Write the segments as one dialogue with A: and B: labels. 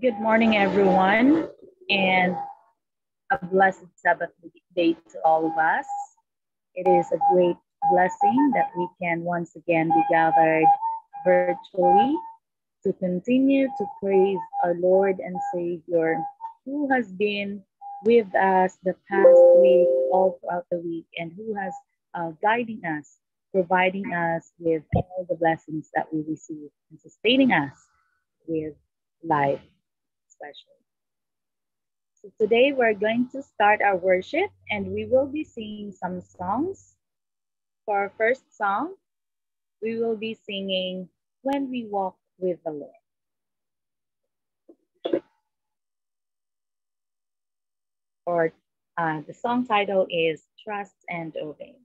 A: Good morning, everyone, and a blessed Sabbath day to all of us. It is a great blessing that we can once again be gathered virtually to continue to praise our Lord and Savior who has been with us the past week, all throughout the week, and who has uh, guiding us, providing us with all the blessings that we receive, and sustaining us with life, especially. So today we're going to start our worship, and we will be singing some songs. For our first song, we will be singing When We Walk with the Lord. Or uh, the song title is Trust and Obey.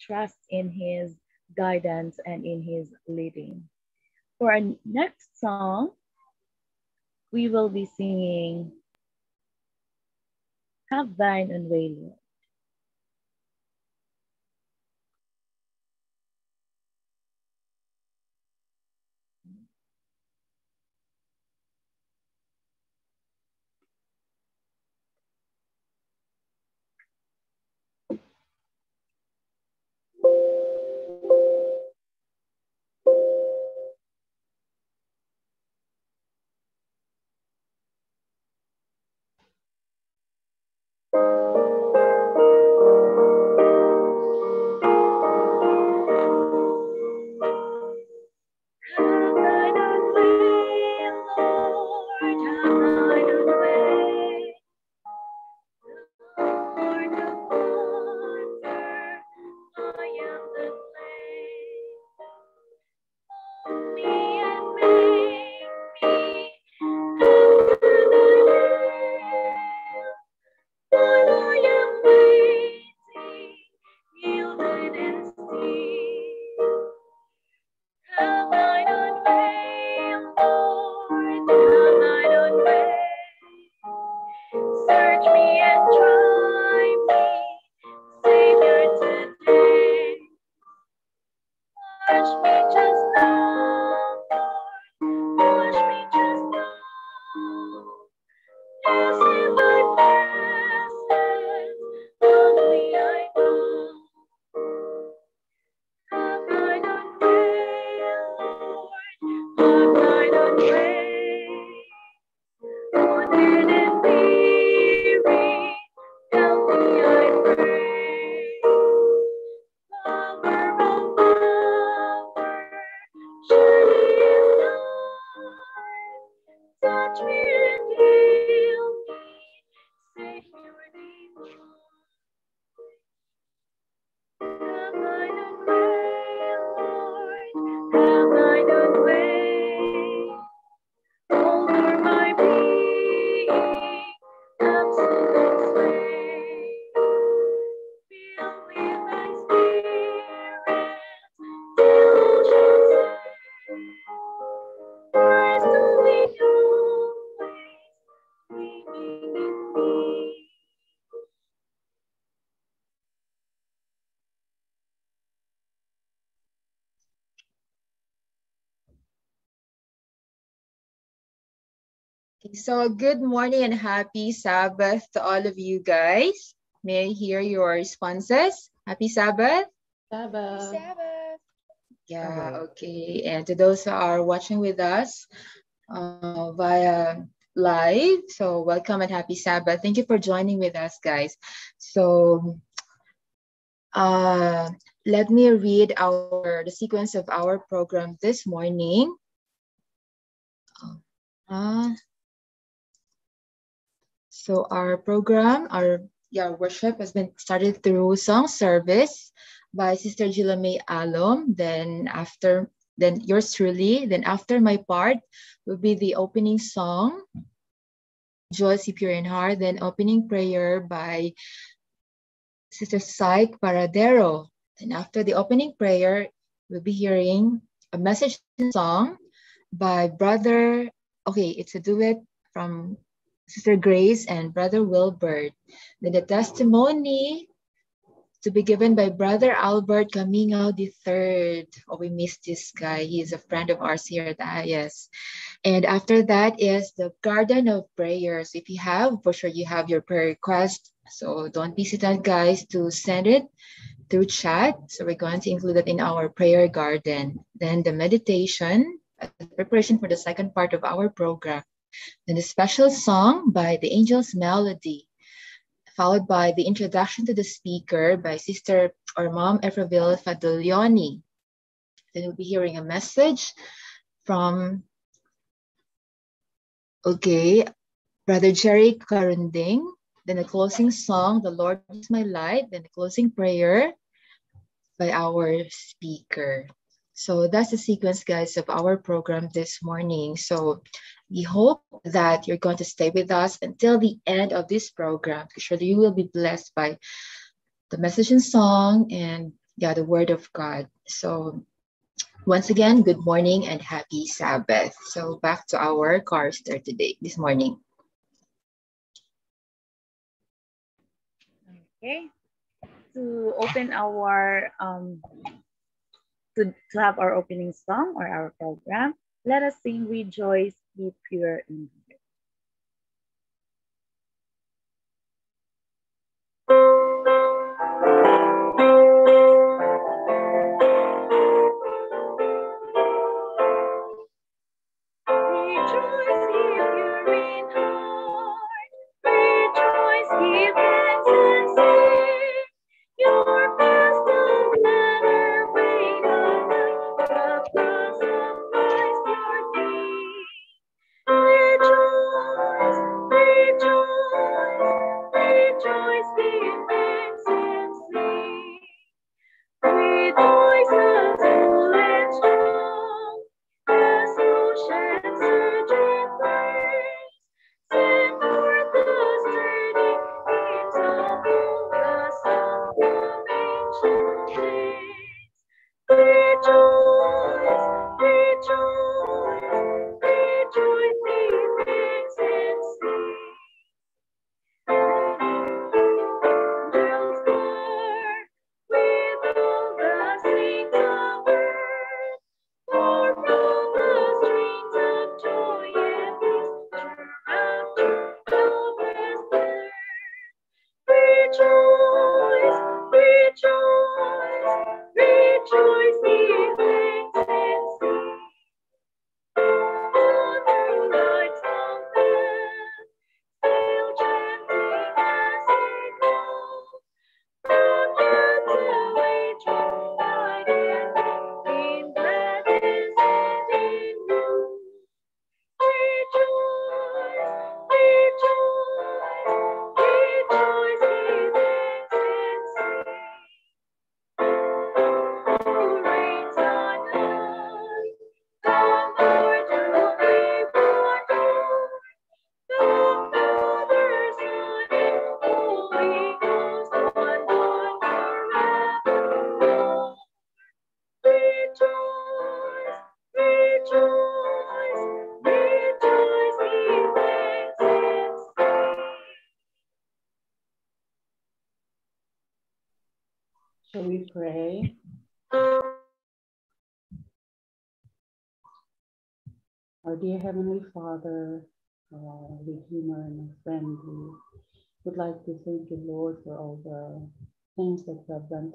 A: Trust in His guidance and in His leading. For our next song, we will be singing Have Thine Own Way, Lord.
B: So good morning and happy Sabbath to all of you guys. May I hear your responses? Happy Sabbath?
C: Sabbath.
D: Sabbath.
B: Yeah, okay. And to those who are watching with us uh, via live, so welcome and happy Sabbath. Thank you for joining with us, guys. So uh, let me read our the sequence of our program this morning. Uh, so our program, our yeah, worship has been started through song service by Sister Gila May Alom. Then after, then yours truly. Then after my part will be the opening song, Joy Pure in Heart. Then opening prayer by Sister Syke Paradero. And after the opening prayer, we'll be hearing a message song by Brother, okay, it's a duet from Sister Grace and Brother Wilbert. Then the testimony to be given by Brother Albert Camino III. Oh, we missed this guy. He is a friend of ours here at IS. And after that is the Garden of Prayers. If you have, for sure you have your prayer request. So don't be hesitant, guys, to send it through chat. So we're going to include it in our prayer garden. Then the meditation, preparation for the second part of our program. Then a special song by the Angel's Melody, followed by the introduction to the speaker by Sister or Mom Ephraville Fadolioni. Then we'll be hearing a message from, okay, Brother Jerry Karundeng. Then a closing song, The Lord is My Light. Then a closing prayer by our speaker. So that's the sequence, guys, of our program this morning. So we hope that you're going to stay with us until the end of this program. Surely you will be blessed by the message and song and yeah, the word of God. So once again, good morning and happy Sabbath. So back to our chorister today, this morning.
A: Okay. To open our um to, to have our opening song or our program, let us sing Rejoice be pure in Rejoice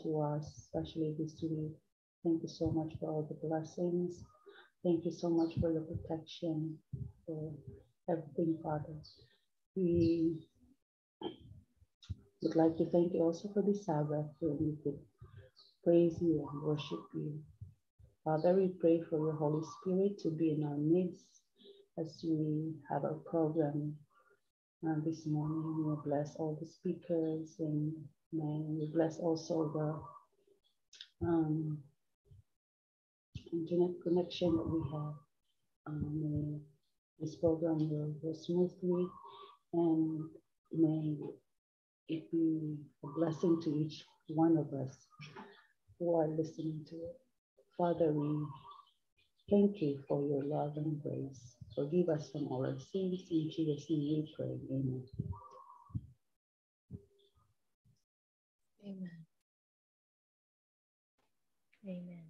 C: to us, especially this week. Thank you so much for all the blessings. Thank you so much for the protection, for everything, Father. We would like to thank you also for this Sabbath, where we could praise you and worship you. Father, we pray for your Holy Spirit to be in our midst as we have our program uh, this morning. We bless all the speakers and may we bless also the um, internet connection that we have. Um, this program will go smoothly and may it be a blessing to each one of us who are listening to it. Father, we thank you for your love and grace. Forgive us from all our sins. In Jesus' name we pray. Amen.
A: Amen.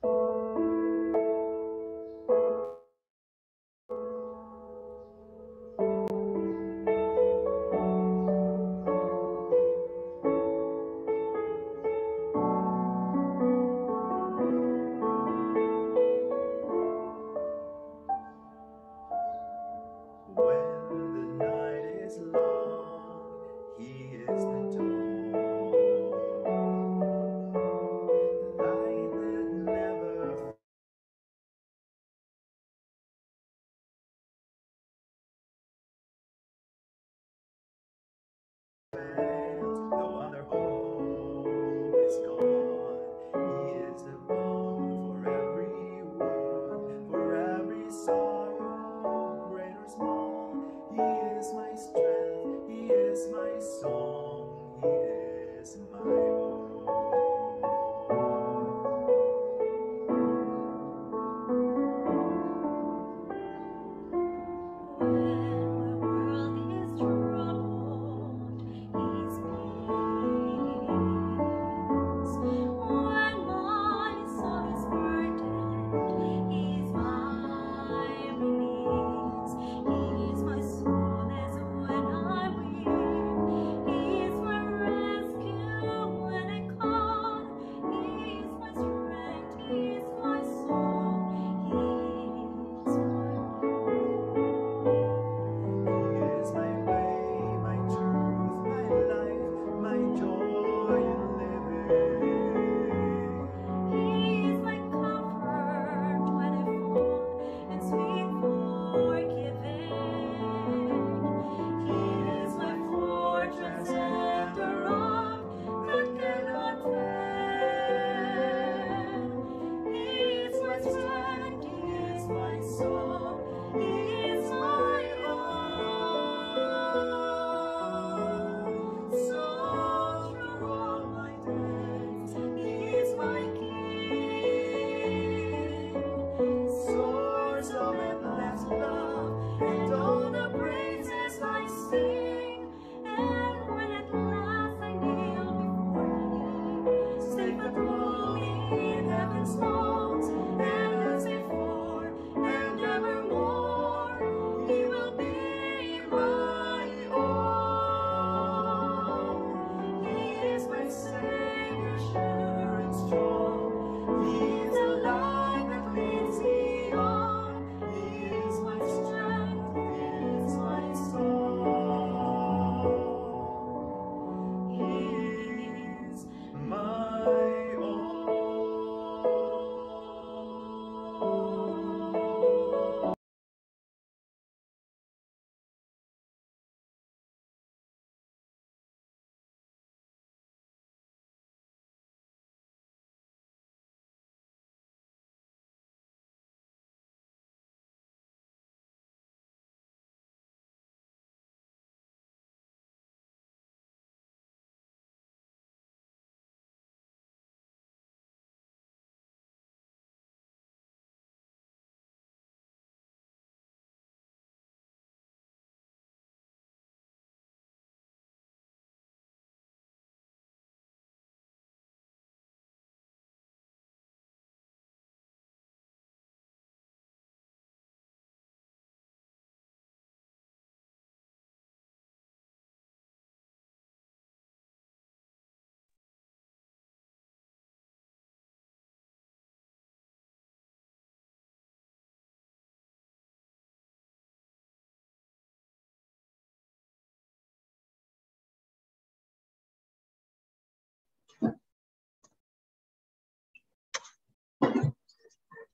D: When the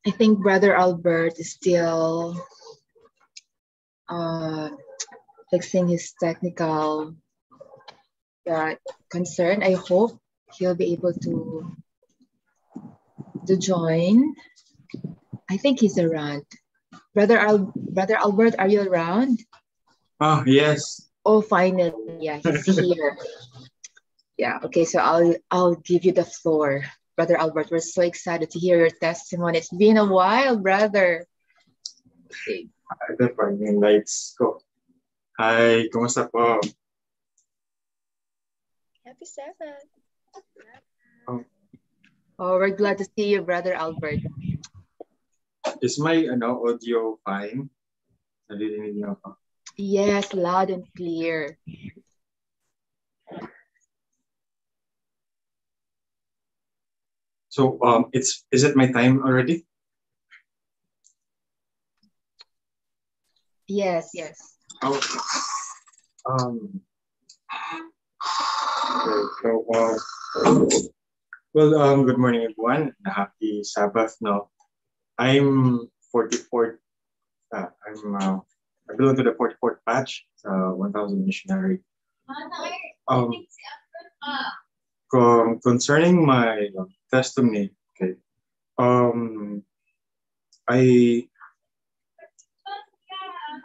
B: I think Brother Albert is still uh, fixing his technical uh, concern. I hope he'll be able to to join. I think he's around. Brother Al Brother Albert, are you around?
E: Oh, yes.
B: Oh, finally, yeah, he's here. yeah. Okay, so I'll I'll give you the floor, Brother Albert. We're so excited to hear your testimony. It's been a while, brother. Okay.
E: Ito pa yung lights ko. Hi, kumusta po?
F: Happy Sabbath.
B: Oh. oh, we're glad to see you, Brother Albert.
E: Is my ano, audio fine? Nalilinig niyo ako.
B: Yes, loud and clear.
E: So, um, it's is it my time already?
B: Yes, yes.
E: Oh. Um. Okay, so, uh, well, um, good morning, everyone. Happy Sabbath. No, I'm 44. Uh, I'm. Uh, I belong to the 44th batch, uh, 1,000 missionary. Um, con- concerning my testimony, okay. Um, I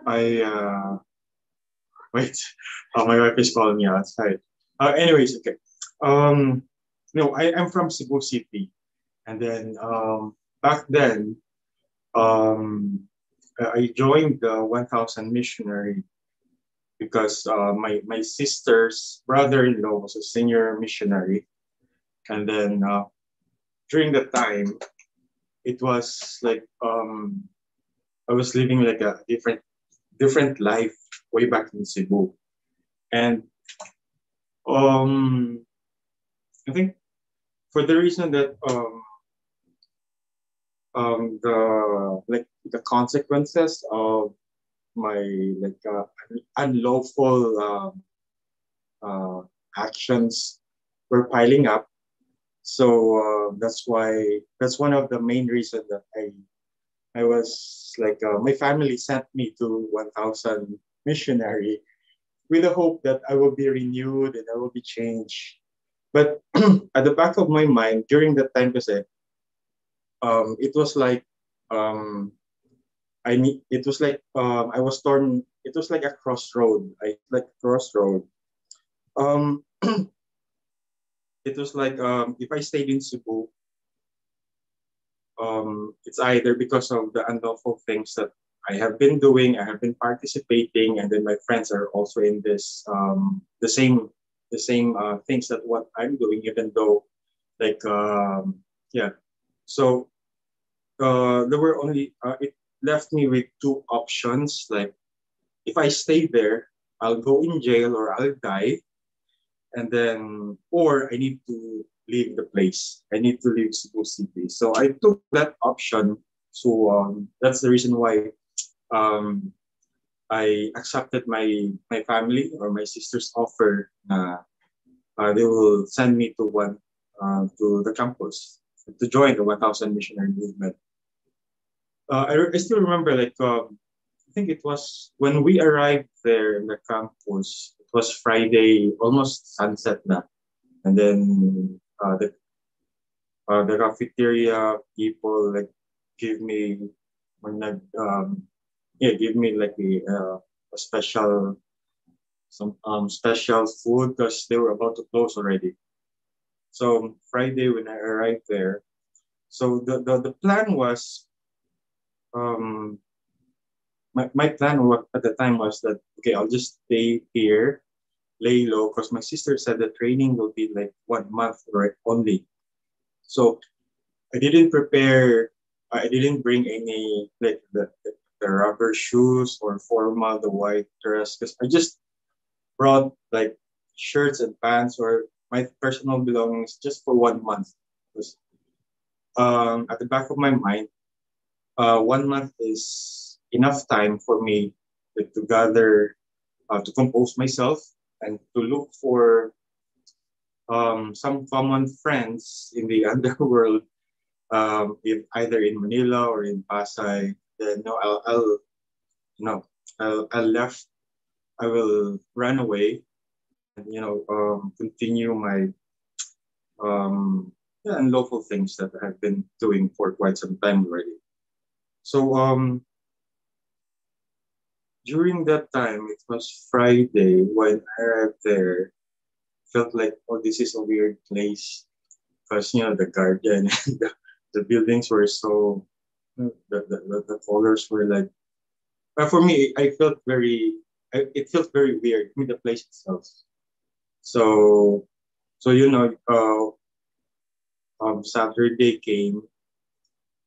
E: I uh wait, oh, my wife is calling me outside. Uh, anyways, okay. Um, no, I am from Cebu City, and then um back then, um, I joined the 1,000 missionary because uh, my my sister's brother-in-law was a senior missionary, and then uh, during that time, it was like um, I was living like a different different life way back in Cebu, and um, I think for the reason that um, um, the like the consequences of my like uh, unlawful uh, uh, actions were piling up. So uh, that's why that's one of the main reasons that I I was like uh, my family sent me to 1,000 missionary with the hope that I will be renewed and I will be changed. But at the back of my mind during that time, kasi, um, it was like um, I need. It was like um, I was torn. It was like a crossroad. I like crossroad. Um, it was like um, if I stayed in Cebu, um, it's either because of the unlawful things that I have been doing, I have been participating, and then my friends are also in this um, the same the same uh, things that what I'm doing, even though like um, yeah. So uh, there were only uh, it left me with two options. Like if I stay there, I'll go in jail or I'll die, and then or I need to leave the place. I need to leave Cebu City. So I took that option. So um, that's the reason why um, I accepted my my family or my sister's offer. Uh, uh, they will send me to one uh, to the campus to join the 1,000 missionary movement. Uh, I, I still remember like um, I think it was when we arrived there in the campus. It was Friday, almost sunset na, and then uh, the uh, the cafeteria people like give me when um yeah give me like a, uh, a special some um special food because they were about to close already. So Friday when I arrived there, so the the, the plan was um my, my plan at the time was that okay I'll just stay here lay low because my sister said the training will be like one month only. So I didn't prepare I didn't bring any like the, the rubber shoes or formal the white dress because I just brought like shirts and pants or my personal belongings just for one month. Because um, at the back of my mind uh, one month is enough time for me to, to gather, uh, to compose myself, and to look for um, some common friends in the underworld um, if either in Manila or in Pasay, then no, I'll, I'll no, I'll, I'll left. I will run away, and you know, um, continue my um, yeah, unlawful things that I've been doing for quite some time already. So um, during that time, it was Friday when I arrived there. Felt like, oh, this is a weird place because you know the garden and the, the buildings were so the, the, the colors were like but for me i felt very I, it felt very weird I mean the place itself so so you know uh um saturday came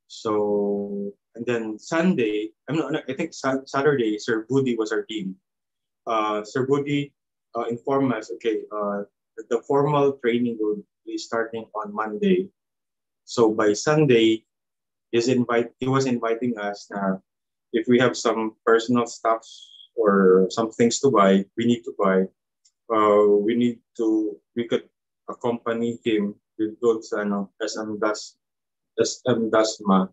E: so and then sunday i'm not i think saturday sir Budi was our team uh sir Budi uh, informed us okay uh the formal training will be starting on monday so by sunday is invite he was inviting us uh, if we have some personal stuff or some things to buy, we need to buy. Uh, we need to we could accompany him with those ano SM Das SM Dasma.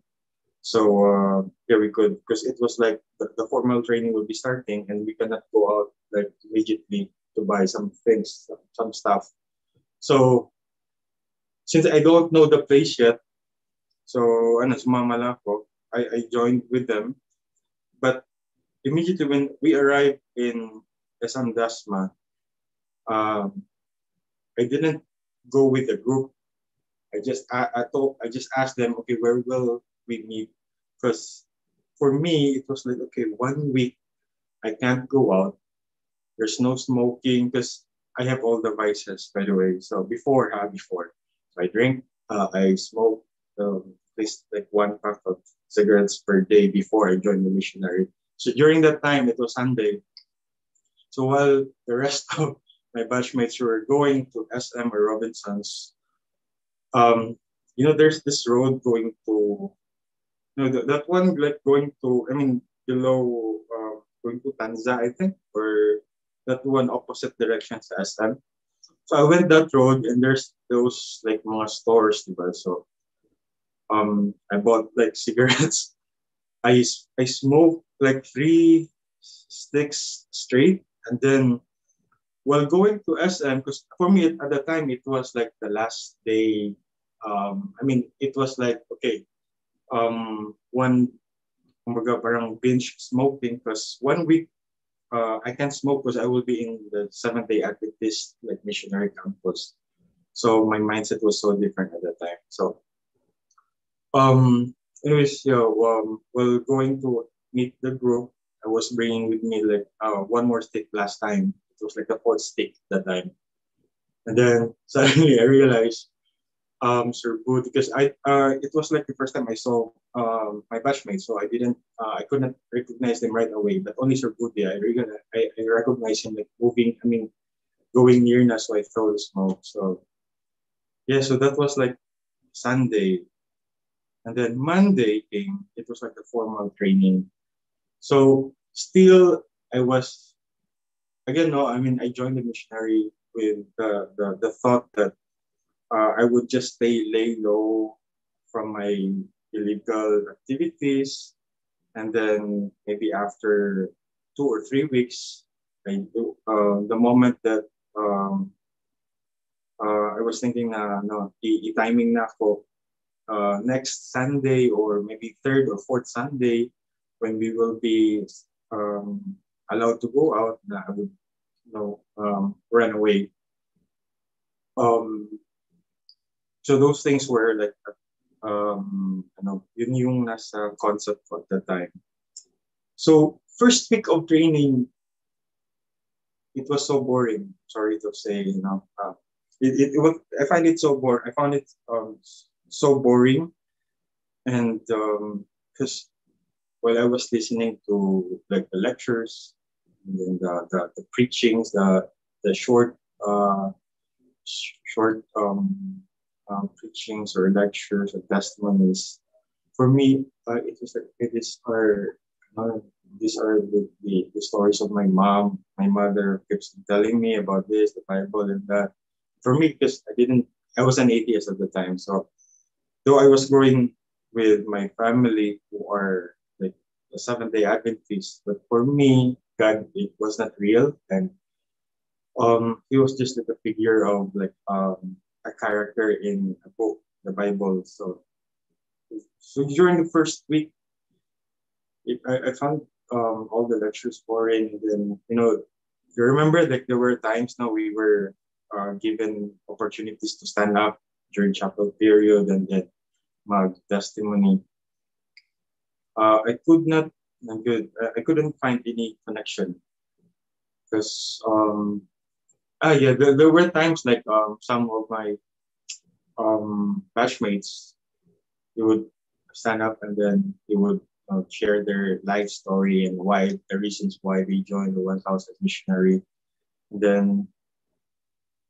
E: So uh, we could because it was like the, the formal training will be starting and we cannot go out like immediately to buy some things, some stuff. So since I don't know the place yet, so, ano, sumama lang ako. I, I joined with them. But immediately when we arrived in SM Dasma, um, I didn't go with the group. I just I, I thought I just asked them, okay, where will we meet? Because for me, it was like, okay, one week I can't go out. There's no smoking because I have all the vices, by the way. So before, uh, before, so I drink, uh, I smoke, um, least like one pack of cigarettes per day before I joined the missionary. So during that time, it was Sunday. So while the rest of my batchmates were going to SM or Robinson's, um, you know, there's this road going to, know, that, that one like going to, I mean, below, uh, going to Tanza, I think, or that one opposite direction to SM. So I went that road and there's those like mga stores, diba? So um, I bought like cigarettes. I I smoked like three sticks straight, and then while going to SM, because for me at the time it was like the last day. Um, I mean, it was like okay, um, one kumbaga parang binge smoking because one week uh, I can't smoke because I will be in the seventh day Adventist like missionary campus. So my mindset was so different at that time. So um, anyways, yeah, um, well, going to meet the group, I was bringing with me like uh, one more stick last time. It was like the fourth stick that time. And then suddenly I realized, um, Sir Bud, because I, uh, it was like the first time I saw um, my batchmates, so I didn't, uh, I couldn't recognize them right away. But only Sir Bud, yeah, I, recognize, I, I recognized him like moving, I mean, going near us, so I throw the smoke. So yeah, so that was like Sunday. And then Monday came, it was like a formal training. So still I was, again, no, I mean, I joined the missionary with the, the, the thought that uh, I would just stay lay low from my illegal activities. And then maybe after two or three weeks, I uh, the moment that um, uh, I was thinking na no, i-timing na ako uh, next Sunday or maybe third or fourth Sunday when we will be um, allowed to go out, I would you know, um, run away. Um, so those things were like, um, you know, yun yung nasa concept at the time. So first week of training, it was so boring. Sorry to say, you know, uh, it, it, it was, I find it so boring. I found it um, so boring. And because um, while I was listening to like the lectures, and then the, the, the preachings, the the short uh, short um, um, preachings or lectures or testimonies, for me, uh, it like it is our uh, these are the, the, the stories of my mom. My mother keeps telling me about this, the Bible, and that. For me, because I didn't, I was an atheist at the time, so though I was growing with my family who are like the Seventh Day Adventists, but for me, God it was not real, and um, he was just like a figure of like um a character in a book, the Bible. So, so during the first week, it, I, I found um all the lectures boring. And then you know, you remember like there were times now we were uh, given opportunities to stand up during chapel period and then mag testimony. Uh, I could not, good. I couldn't find any connection because um, ah yeah, there, there were times like um some of my um batchmates, they would stand up and then they would uh, share their life story and why the reasons why they joined the One Thousand Missionary. And then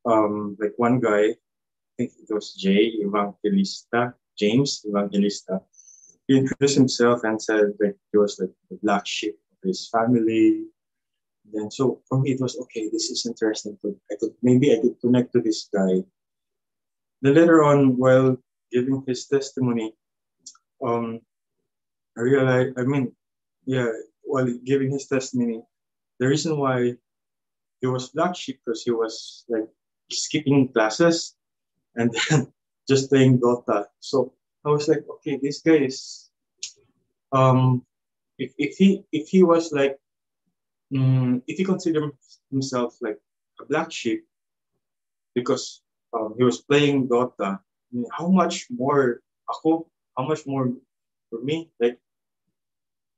E: um like one guy, I think it was Jay Evangelista, James Evangelista. He introduced himself and said that he was like the black sheep of his family. Then so for me it was okay, this is interesting. I could maybe I could connect to this guy. Then later on, while giving his testimony, um, I realized I mean, yeah, while giving his testimony, the reason why he was black sheep because he was like skipping classes and then just playing Dota. So I was like, okay, this guy is um if, if he if he was like um, if he considered himself like a black sheep because um, he was playing Dota, mean, how much more ako, how much more for me? Like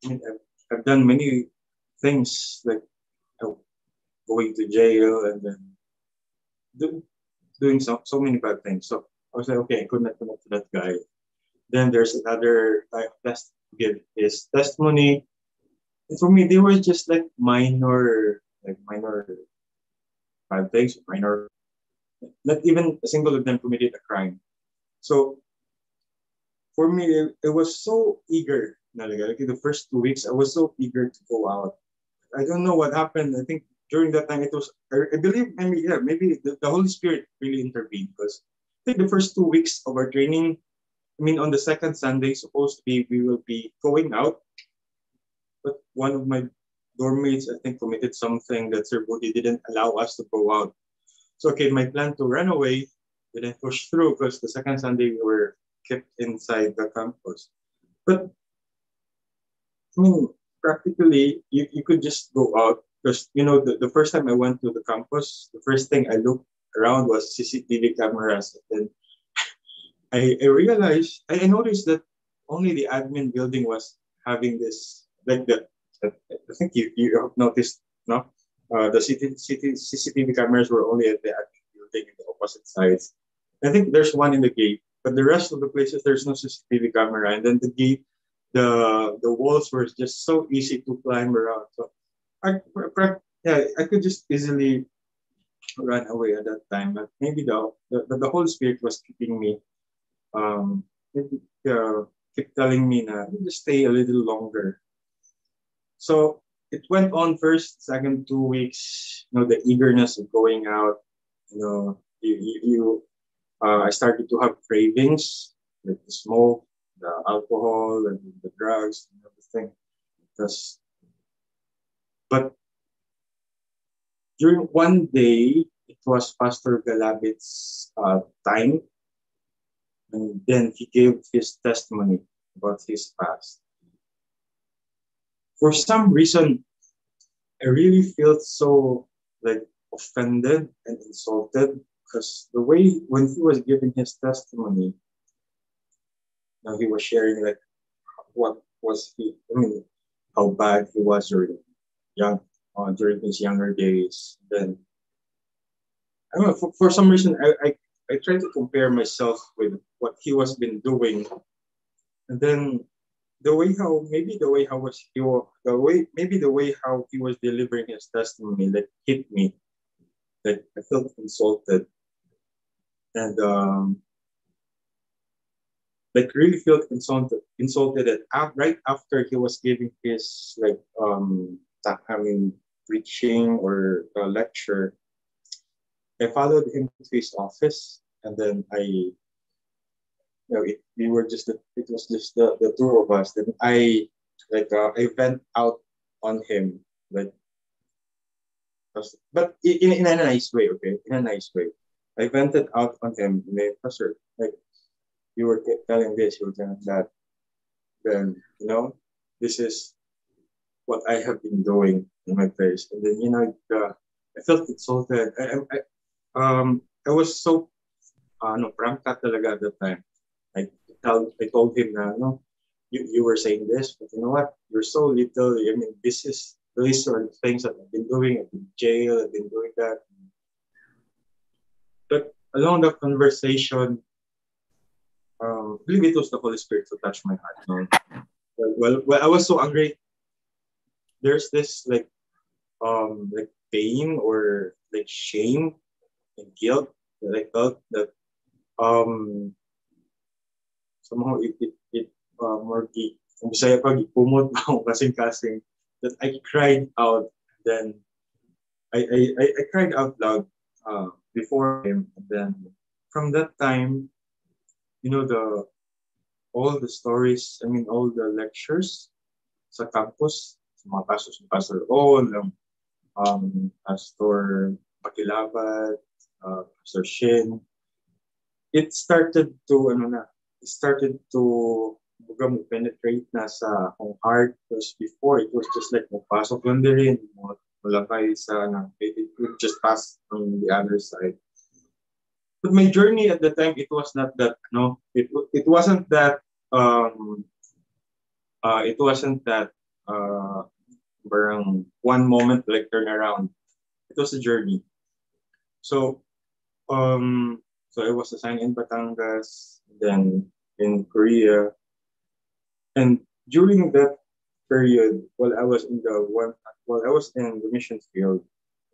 E: I mean, I've, I've done many things like uh, going to jail and then do, doing so, so many bad things. So I was like, okay, I could not connect to that guy. Then there's another guy who give his testimony. For me, they were just like minor, like minor bad things, minor. Not even a single of them committed a crime. So for me, it, it was so eager. Like, the first two weeks, I was so eager to go out. I don't know what happened. I think during that time, it was, I, I believe, maybe, yeah, maybe the, the Holy Spirit really intervened because I think the first two weeks of our training, I mean, on the second Sunday, supposed to be we will be going out, but one of my dorm mates, I think, committed something that Sir Budi didn't allow us to go out. So, okay, my plan to run away didn't push through because the second Sunday we were kept inside the campus. But I mean, practically, you, you could just go out because you know the, the first time I went to the campus, the first thing I looked around was CCTV cameras. And then I, I realized, I noticed that only the admin building was having this, like the, I think you, you have noticed, no? Uh, the city, city, CCTV cameras were only at the building in the opposite sides. I think there's one in the gate, but the rest of the places there's no CCTV camera. And then the gate, the the walls were just so easy to climb around. So I, yeah, I could just easily run away at that time, but maybe the the, the Holy Spirit was keeping me, um, uh, keep telling me na just stay a little longer. So it went on first, second two weeks. You know the eagerness of going out. You know, you you, you uh, I started to have cravings, like the smoke, the alcohol, and the drugs and everything. Because, but during one day, it was Pastor Galabit's uh, time, and then he gave his testimony about his past. For some reason, I really felt so like offended and insulted because the way when he was giving his testimony, now he was sharing like what was he, I mean, how bad he was during young uh, during his younger days. Then, I don't know, for, for some reason, I, I, I try to compare myself with what he was been doing. And then the way how, maybe the way how was he, the way, maybe the way how he was delivering his testimony that hit me. That I felt insulted. And um, like really felt insulted insulted that right after he was giving his like um I mean preaching or lecture, I followed him to his office and then I you know, it, we were just the, it was just the, the two of us. Then I like uh, I went out on him like but in, in a nice way, okay? In a nice way. I vented out on him, like, Pastor, like you were telling this, you were telling that. Then, you know, this is what I have been doing in my place. And then, you know, uh, I felt insulted. I, I, um, I was so, uh, no, prangka talaga at that time. I, told, I told him na, no, you, you were saying this, but you know what? You're so little. I mean, this is these are the things that I've been doing. I've been in jail. I've been doing that. But along the conversation, um, I believe it was the Holy Spirit who touched my heart. No? Well, well, I was so angry. There's this like, um, like pain or like shame and guilt that I felt that, um, somehow it it, it uh, more kung Bisaya pag ipumot ako kasing-kasing that I cried out then I, I, I, I cried out loud uh, before him. And then from that time you know the all the stories I mean all the lectures sa campus sa mga pastors ni Pastor Owen um, um, Pastor Pakilabat uh, Pastor Shin it started to ano na started to kumbaga mag-penetrate na sa akong heart because before it was just like magpasok lang din rin malakay sa na it would just pass on the other side. But my journey at the time it was not that no it it wasn't that um uh it wasn't that uh parang one moment like turn around it was a journey. So um so I was assigned in Batangas then in Korea and during that period, while I was in the one, while I was in the mission field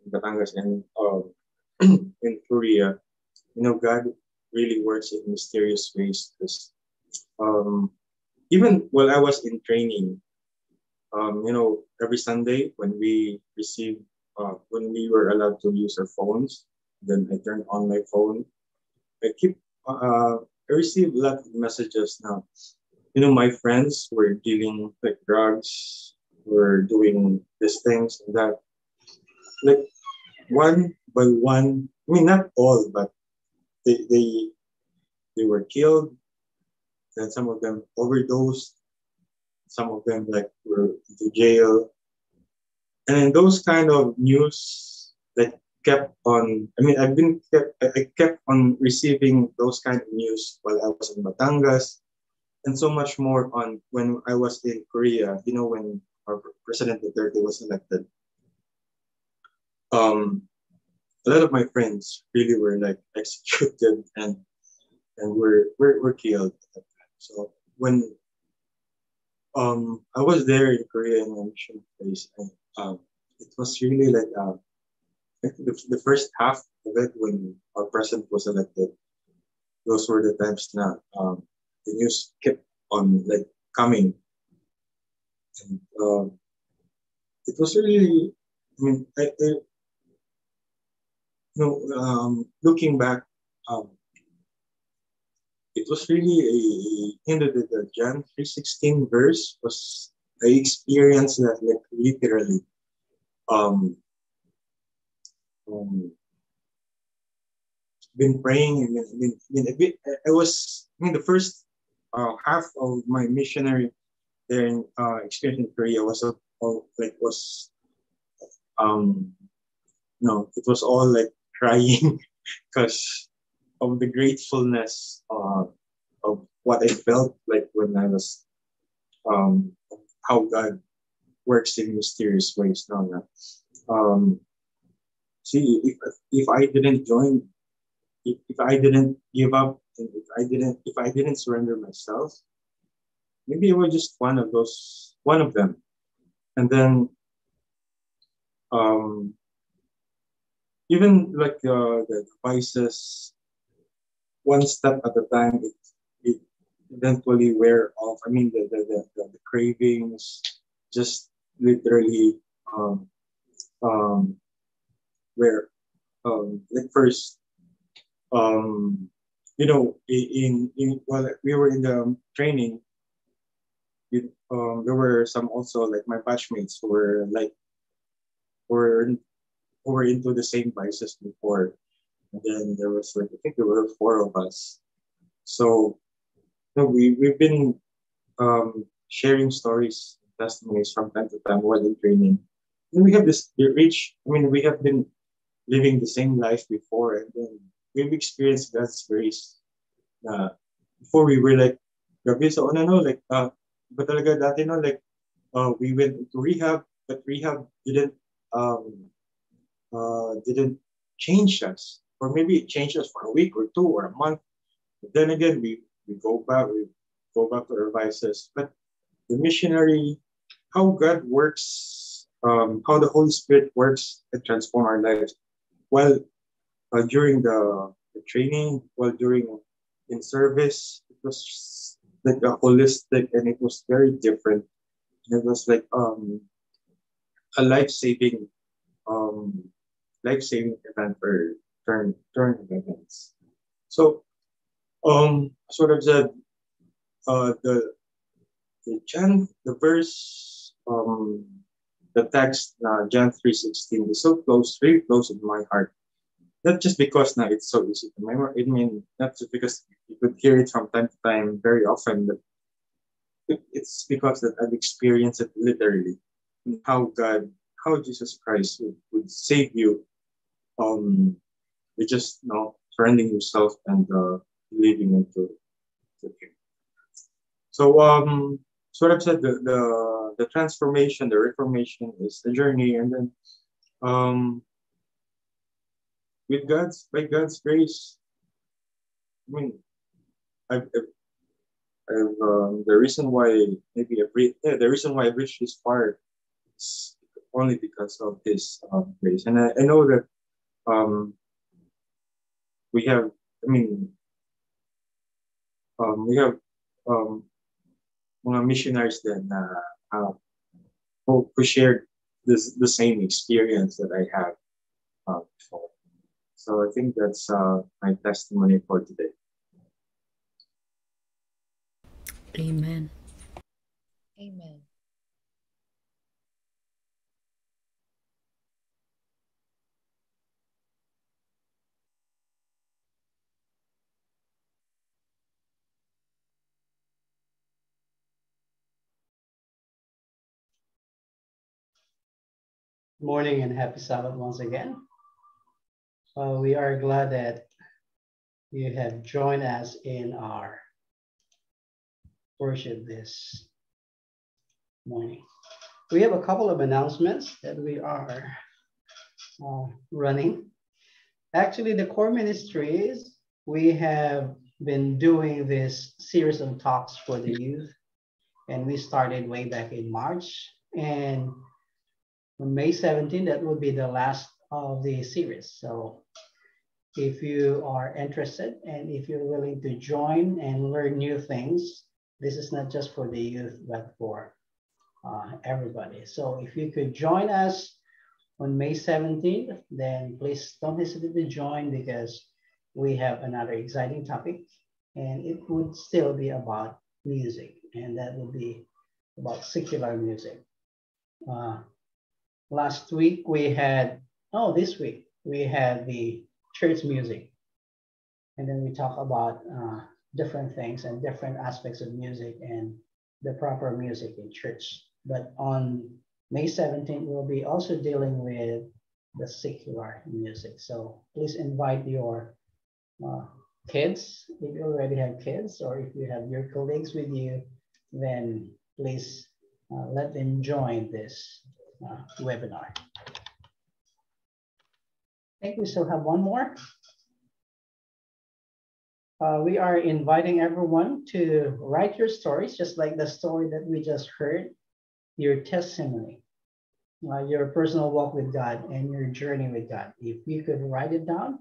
E: in Batangas and um, in Korea, you know, God really works in mysterious ways. Because um, even while I was in training, um, you know, every Sunday when we received, uh, when we were allowed to use our phones, then I turned on my phone. I keep, uh, I receive a lot of messages now you know, my friends were dealing with drugs, were doing these things and that. Like one by one, I mean not all, but they they they were killed. Then some of them overdosed. Some of them like were into jail. And then those kind of news that kept on. I mean, I've been kept, I kept on receiving those kind of news while I was in Batangas and so much more on when I was in Korea, you know, when our President Duterte was elected. Um, a lot of my friends really were like executed and and were were, were killed. So when um, I was there in Korea in a mission place, and um, it was really like uh, the, the first half of it when our president was elected. Those were the times now. Um, the news kept on like coming. And uh, it was really, I mean, I, I, you know, um, looking back, um, it was really a, in the, the John 3.16 verse was, I experienced that like literally. Um, um, been praying and been, been, been, I was, I mean, the first uh, half of my missionary there uh, experience in Korea was a, like was um no it was all like crying because of the gratefulness uh, of what I felt like when I was um how God works in mysterious ways now um see if if I didn't join if, if I didn't give up and if I didn't if I didn't surrender myself, maybe I was just one of those one of them. And then um even like uh, the devices one step at a time it, it eventually wear off. I mean the the, the, the, the cravings just literally um um where um like first um, you know, in, in while we were in the training, it, um, there were some also like my batchmates who were like, were, who were into the same vices before. And then there was like, I think there were four of us. So, you know, we, we've been um, sharing stories, testimonies from time to time while in training. And we have this rich, I mean, we have been living the same life before, and then we've experienced God's grace. Uh, before we were like, grabe, so ano, no, like, uh, but talaga dati, no, like, uh, we went to rehab, but rehab didn't, um, uh, didn't change us. Or maybe it changed us for a week or two or a month. But then again, we, we go back, we go back to our vices. But the missionary, how God works, um, how the Holy Spirit works and transform our lives. Well, uh, during the, the training, while during in service, it was like a holistic and it was very different. It was like um, a life-saving um, life-saving event for turn turn events. So um sort of the uh the the John the verse um the text uh, John 3.16 is so close, very close in my heart. Not just because now it's so easy to memorize. I mean, not just because you could hear it from time to time very often, but it's because that I've experienced it literally. How God, how Jesus Christ would, would save you um, you just you know surrendering yourself and uh, believing into, into Him. So um, sort of said the, the the transformation, the reformation is the journey, and then um, with God's by God's grace, I mean, I've, I've, I've um, the reason why maybe I've re- yeah, the reason why I've reached this far is only because of His um, grace, and I, I know that um, we have, I mean, um, we have um, mga missionaries that uh, uh, who, who shared this, the same experience that I have uh, before. So I think that's uh, my testimony for today.
F: Amen.
B: Amen.
G: Morning and happy Sabbath once again. Uh, we are glad that you have joined us in our worship this morning. We have a couple of announcements that we are uh, running. Actually, the core ministries, we have been doing this series of talks for the youth, and we started way back in March. And on May 17, that will be the last of the series. So if you are interested and if you're willing to join and learn new things, this is not just for the youth, but for uh, everybody. So if you could join us on May 17th, then please don't hesitate to join because we have another exciting topic and it would still be about music and that would be about secular music. Uh, last week we had, oh, this week we had the church music. And then we talk about uh, different things and different aspects of music and the proper music in church. But on May 17th, we'll be also dealing with the secular music. So please invite your uh, kids, if you already have kids, or if you have your colleagues with you, then please uh, let them join this webinar. I think we still have one more. Uh, we are inviting everyone to write your stories, just like the story that we just heard, your testimony, uh, your personal walk with God and your journey with God. If you could write it down,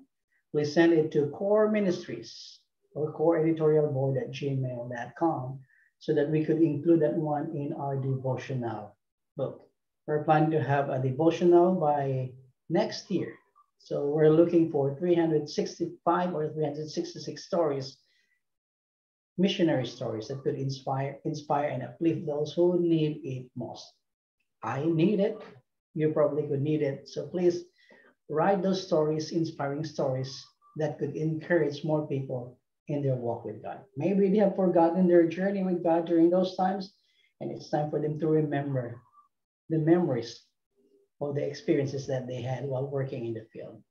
G: please send it to core ministries or core editorial board at gmail.com so that we could include that one in our devotional book. We're planning to have a devotional by next year, So we're looking for 365 or 366 stories, missionary stories that could inspire, inspire and uplift those who need it most. I need it. You probably could need it. So please write those stories, inspiring stories that could encourage more people in their walk with God. Maybe they have forgotten their journey with God during those times, and it's time for them to remember the memories of the experiences that they had while working in the field.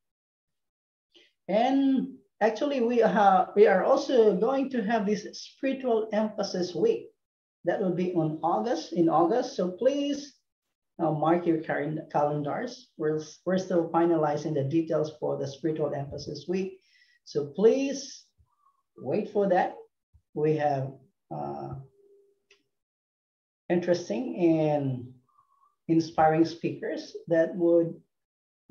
G: And actually, we, have, we are also going to have this spiritual emphasis week that will be on August, in August. So please uh, mark your calendars. We're, we're still finalizing the details for the spiritual emphasis week. So please wait for that. We have uh, interesting and inspiring speakers that would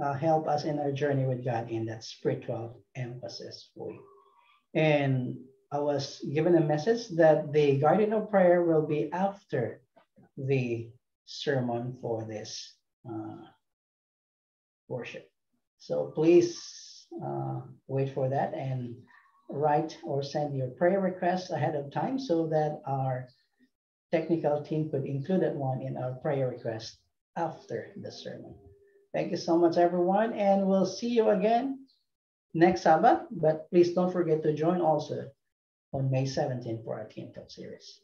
G: uh, help us in our journey with God in that spiritual emphasis week. And I was given a message that the guardian of prayer will be after the sermon for this uh, worship. So please uh, wait for that and write or send your prayer requests ahead of time so that our technical team could include that one in our prayer request after the sermon. Thank you so much, everyone, and we'll see you again next Sabbath. But please don't forget to join also on May 17th for our Team Talk series.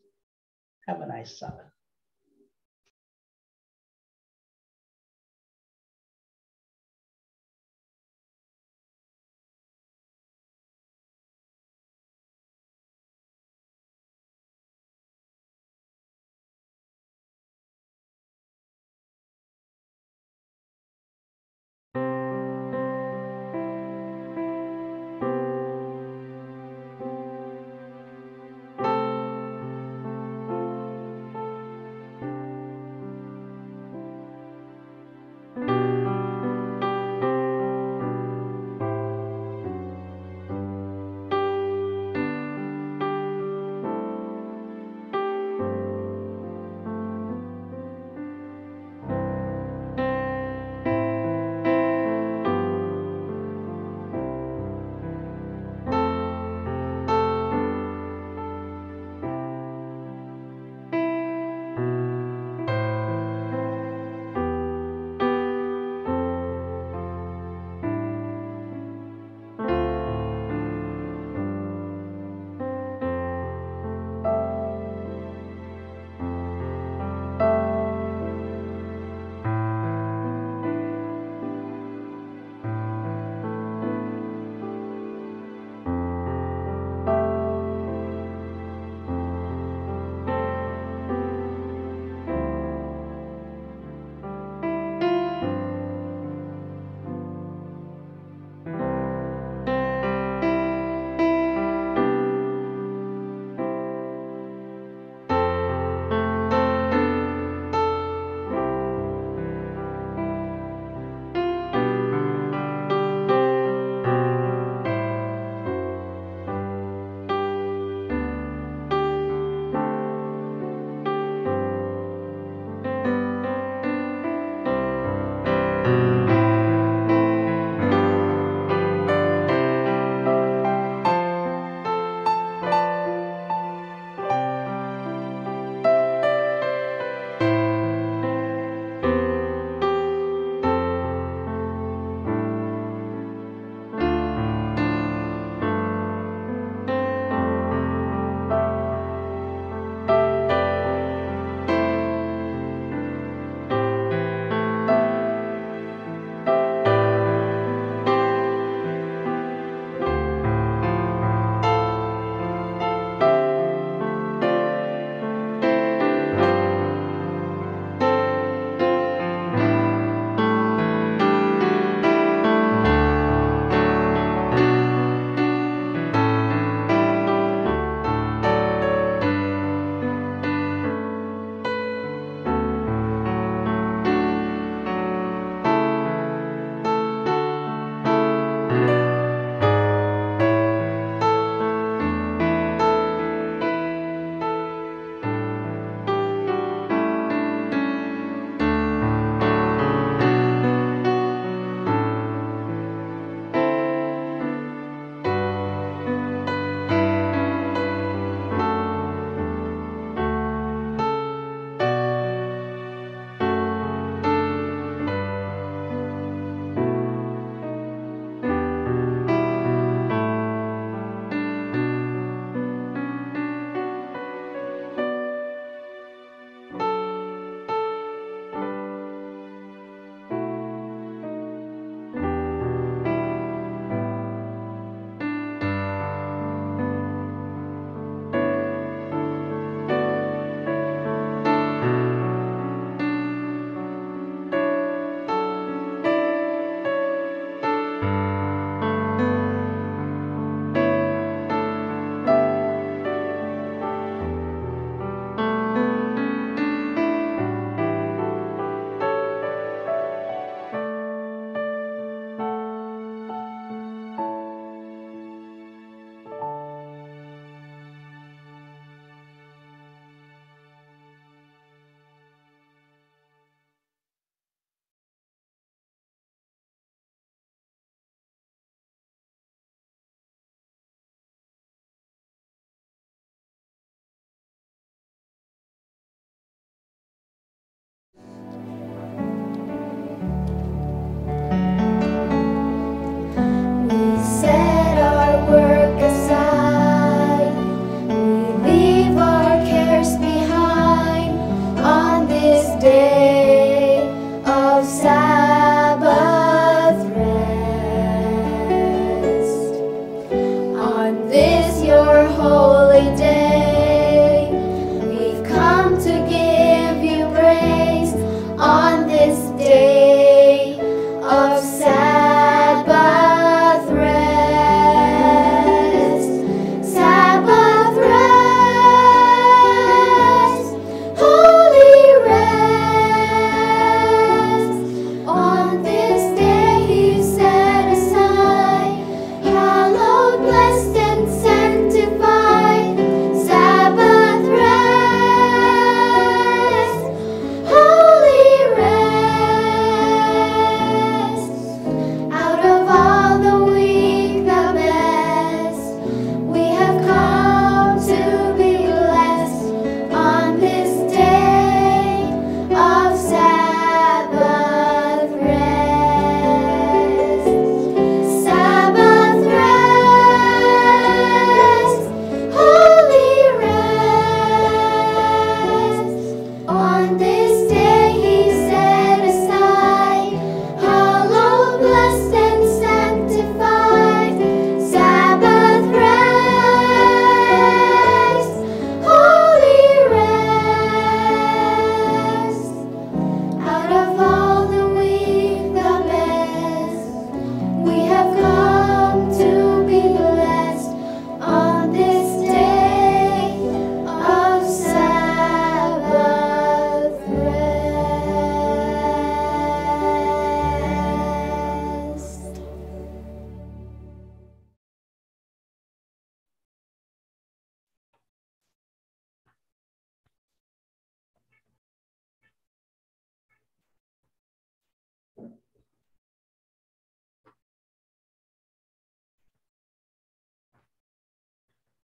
G: Have a nice Sabbath. So sad.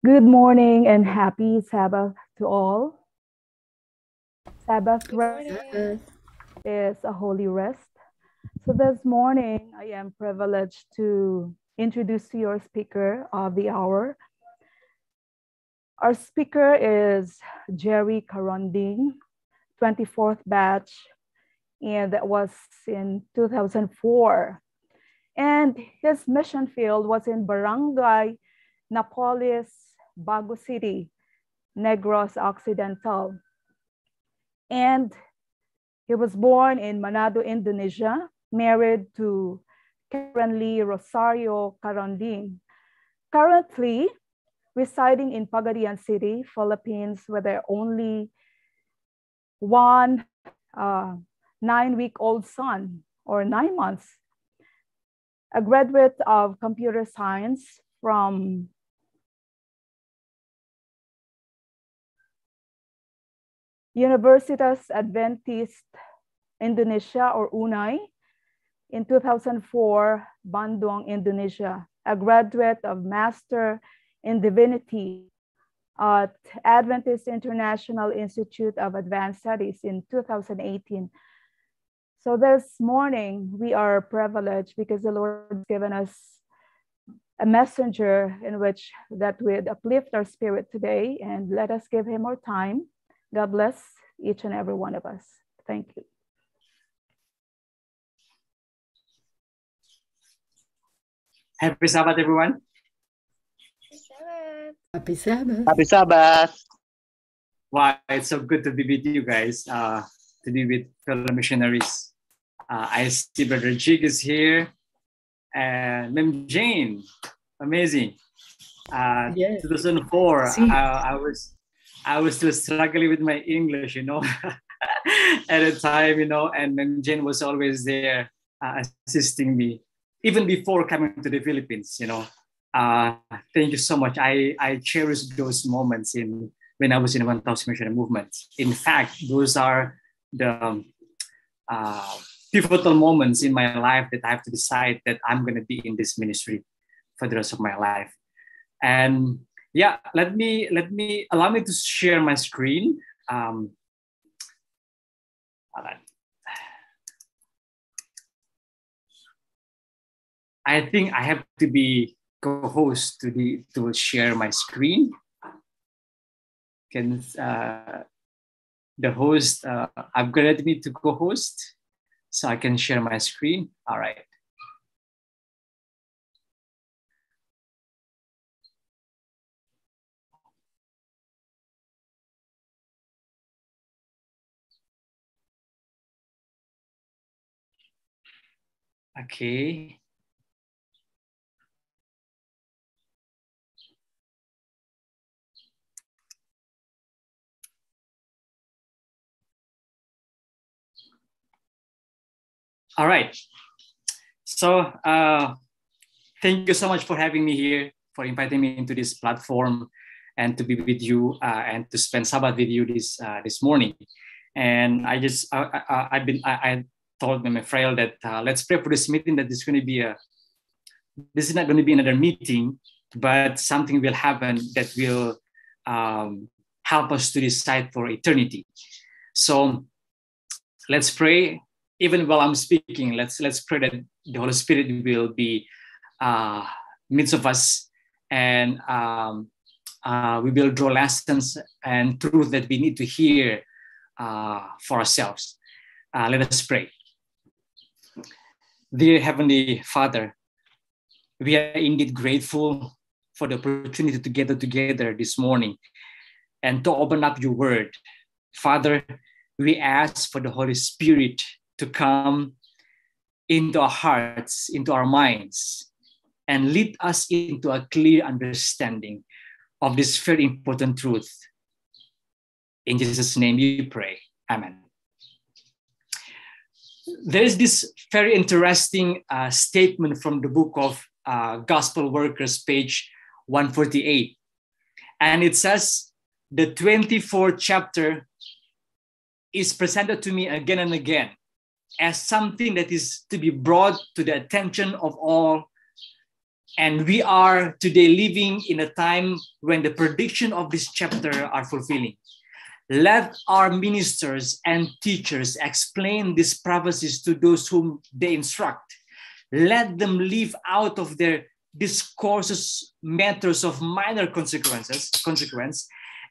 H: Good morning and happy Sabbath to all. Sabbath rest is a holy rest. So this morning, I am privileged to introduce to your speaker of the hour. Our speaker is Jerry Karundeng, 24th batch, and that was in 2004. And his mission field was in Barangay Napolis, Bago City, Negros Occidental. And he was born in Manado, Indonesia, married to Karen Lee Rosario Karundeng. Currently residing in Pagadian City, Philippines, with their only one uh, nine-week-old son, or nine months. A graduate of computer science from Universitas Adventist Indonesia or UNAI in 2004, Bandung, Indonesia, a graduate of Master in Divinity at Adventist International Institute of Advanced Studies in 2018. So this morning, we are privileged because the Lord has given us a messenger in which that would uplift our spirit today and let us give him our time God bless each and every one of us. Thank you.
I: Happy Sabbath, everyone.
F: Happy Sabbath.
J: Happy Sabbath.
I: Wow, it's so good to be with you guys, uh, to be with fellow missionaries. Uh, I see Brother Jig is here, and Mem Jane, amazing. Uh, yes. 2004, uh, I was I was still struggling with my English, you know, at a time, you know, and then Jen was always there uh, assisting me, even before coming to the Philippines, you know. Uh, thank you so much. I, I cherish those moments in when I was in the 1000 Missionary Movement. In fact, those are the um, uh, pivotal moments in my life that I have to decide that I'm going to be in this ministry for the rest of my life. And yeah, let me let me allow me to share my screen. Um, I think I have to be co-host to the to share my screen. Can uh, the host uh, upgrade me to co-host so I can share my screen? All right. Okay. All right. So uh, thank you so much for having me here, for inviting me into this platform and to be with you uh, and to spend Sabbath with you this uh, this morning. And I just I, have been I, I told my frail that uh, let's pray for this meeting that this is going to be a this is not going to be another meeting but something will happen that will um, help us to decide for eternity. So let's pray. Even while i'm speaking let's let's pray that the holy spirit will be uh, midst of us and um, uh, we will draw lessons and truth that we need to hear uh, for ourselves. Uh, let us pray Dear Heavenly Father, we are indeed grateful for the opportunity to gather together this morning and to open up your word. Father, we ask for the Holy Spirit to come into our hearts, into our minds, and lead us into a clear understanding of this very important truth. In Jesus' name we pray. Amen there's this very interesting uh, statement from the book of uh, Gospel Workers, page 148. And it says, the 24th chapter is presented to me again and again as something that is to be brought to the attention of all And we are today living in a time when the prediction of this chapter are fulfilling. Let our ministers and teachers explain these prophecies to those whom they instruct. Let them leave out of their discourses matters of minor consequences, consequence,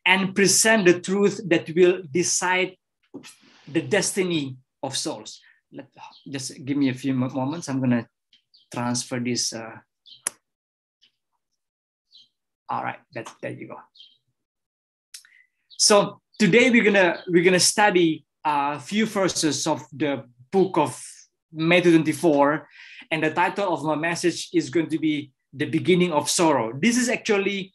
I: and present the truth that will decide the destiny of souls. Let, just give me a few moments. I'm gonna transfer this. Uh, all right, that, there you go. So today we're gonna we're gonna study a few verses of the book of Matthew 24, and the title of my message is going to be the beginning of sorrow. This is actually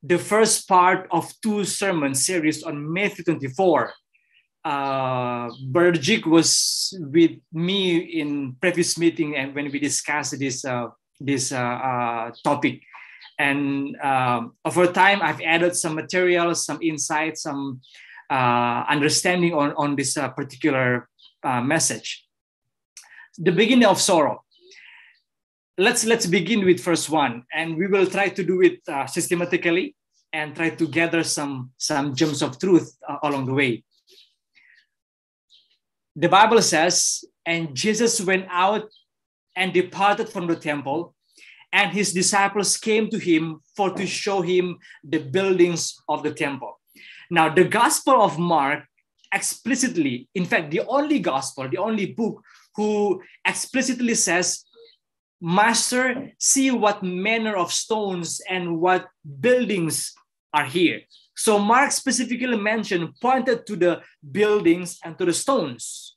I: the first part of two sermon series on Matthew 24. Uh, Berjik was with me in previous meeting and when we discussed this uh, this uh, uh, topic. And um, over time, I've added some materials, some insights, some uh, understanding on, on this uh, particular uh, message. The beginning of sorrow. Let's let's begin with first one, and we will try to do it uh, systematically and try to gather some some gems of truth uh, along the way. The Bible says, and Jesus went out and departed from the temple, and his disciples came to him for to show him the buildings of the temple. Now, the Gospel of Mark explicitly, in fact, the only gospel, the only book who explicitly says, Master, see what manner of stones and what buildings are here. So Mark specifically mentioned, pointed to the buildings and to the stones.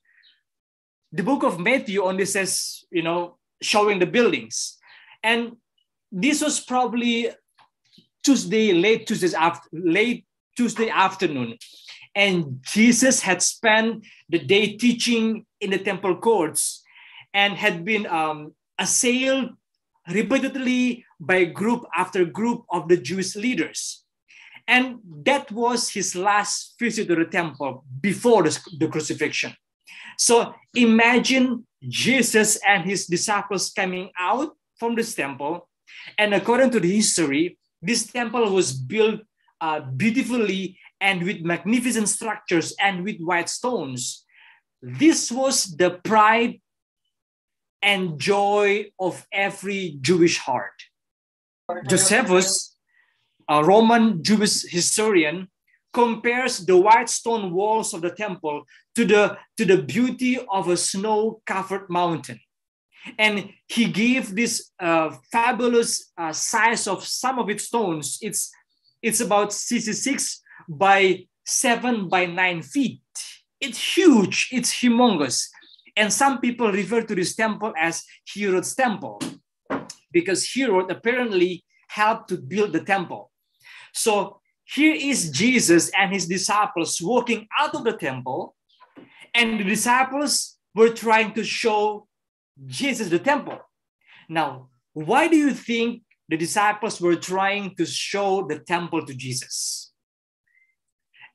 I: The book of Matthew only says, you know, showing the buildings. And this was probably Tuesday, late Tuesday, after, late Tuesday afternoon. And Jesus had spent the day teaching in the temple courts and had been um, assailed repeatedly by group after group of the Jewish leaders. And that was his last visit to the temple before the, the crucifixion. So imagine Jesus and his disciples coming out from this temple. And according to the history, this temple was built uh, beautifully and with magnificent structures and with white stones. This was the pride and joy of every Jewish heart. Josephus, a Roman Jewish historian, compares the white stone walls of the temple to the, to the beauty of a snow covered mountain. And he gave this uh, fabulous uh, size of some of its stones. It's it's about 66 by 7 by 9 feet. It's huge, it's humongous. And some people refer to this temple as Herod's temple because Herod apparently helped to build the temple. So here is Jesus and his disciples walking out of the temple, and the disciples were trying to show Jesus the temple. Now, why do you think the disciples were trying to show the temple to Jesus?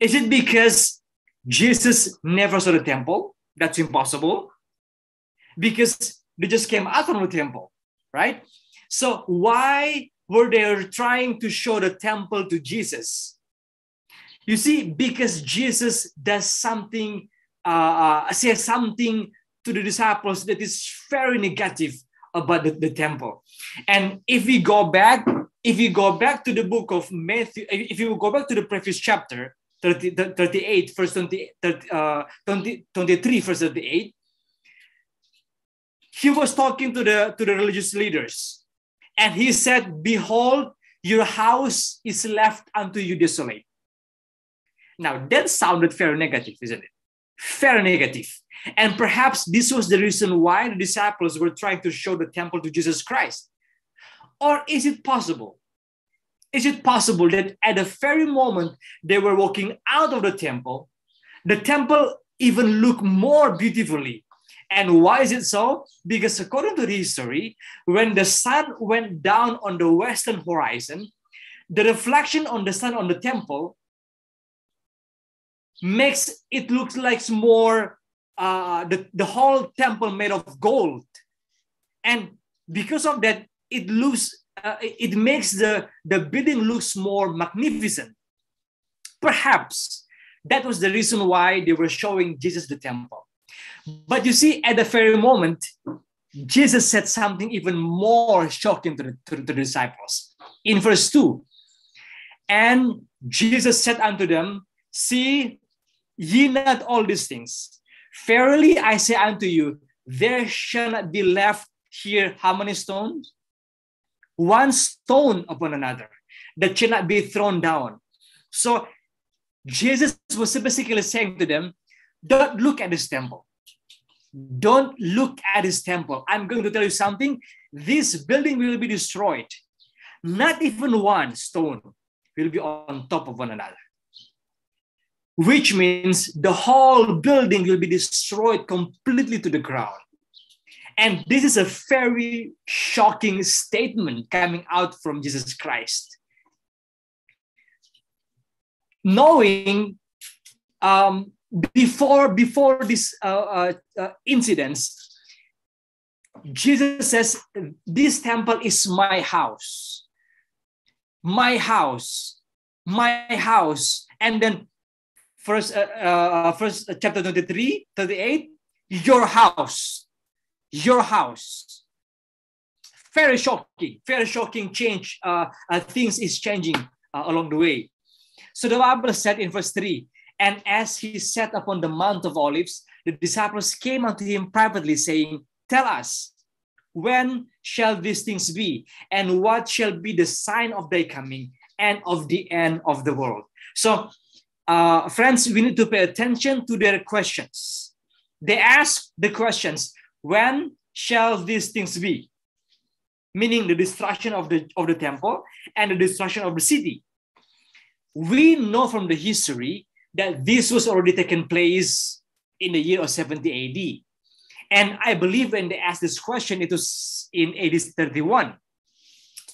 I: Is it because Jesus never saw the temple? That's impossible. Because they just came out from the temple, right? So why were they trying to show the temple to Jesus? You see, because Jesus does something, uh, uh says something to the disciples that is very negative about the, the temple. And if we go back, if we go back to the book of Matthew, if you go back to the previous chapter, 30, 38, verse 20, 30, uh, 20, 23, verse 38, he was talking to the, to the religious leaders. And he said, Behold, your house is left unto you desolate. Now, that sounded very negative, isn't it? Very negative. And perhaps this was the reason why the disciples were trying to show the temple to Jesus Christ. Or is it possible? Is it possible that at the very moment they were walking out of the temple, the temple even looked more beautifully? And why is it so? Because according to the history, when the sun went down on the western horizon, the reflection on the sun on the temple makes it look like more uh, the, the whole temple made of gold. And because of that, it looks uh, it makes the, the building looks more magnificent. Perhaps that was the reason why they were showing Jesus the temple. But you see, at the very moment, Jesus said something even more shocking to the, to the disciples. In verse 2, and Jesus said unto them, See ye not all these things. Verily I say unto you, there shall not be left here how many stones? One stone upon another that shall not be thrown down. So Jesus was basically saying to them, Don't look at this temple. Don't look at this temple. I'm going to tell you something. This building will be destroyed. Not even one stone will be on top of one another. Which means the whole building will be destroyed completely to the ground. And this is a very shocking statement coming out from Jesus Christ. Knowing um, before before this uh, uh, uh, incidents, Jesus says, "This temple is my house, my house, my house." And then, first, uh, uh, first chapter 23, 38, your house, your house. Very shocking, very shocking change. Uh, uh, things is changing uh, along the way. So the Bible said in verse 3 and as he sat upon the Mount of Olives, the disciples came unto him privately, saying, Tell us, when shall these things be? And what shall be the sign of thy coming and of the end of the world? So, uh, friends, we need to pay attention to their questions. They ask the questions, When shall these things be? Meaning the destruction of the, of the temple and the destruction of the city. We know from the history that this was already taken place in the year of 70 AD. And I believe when they asked this question, it was in AD 31.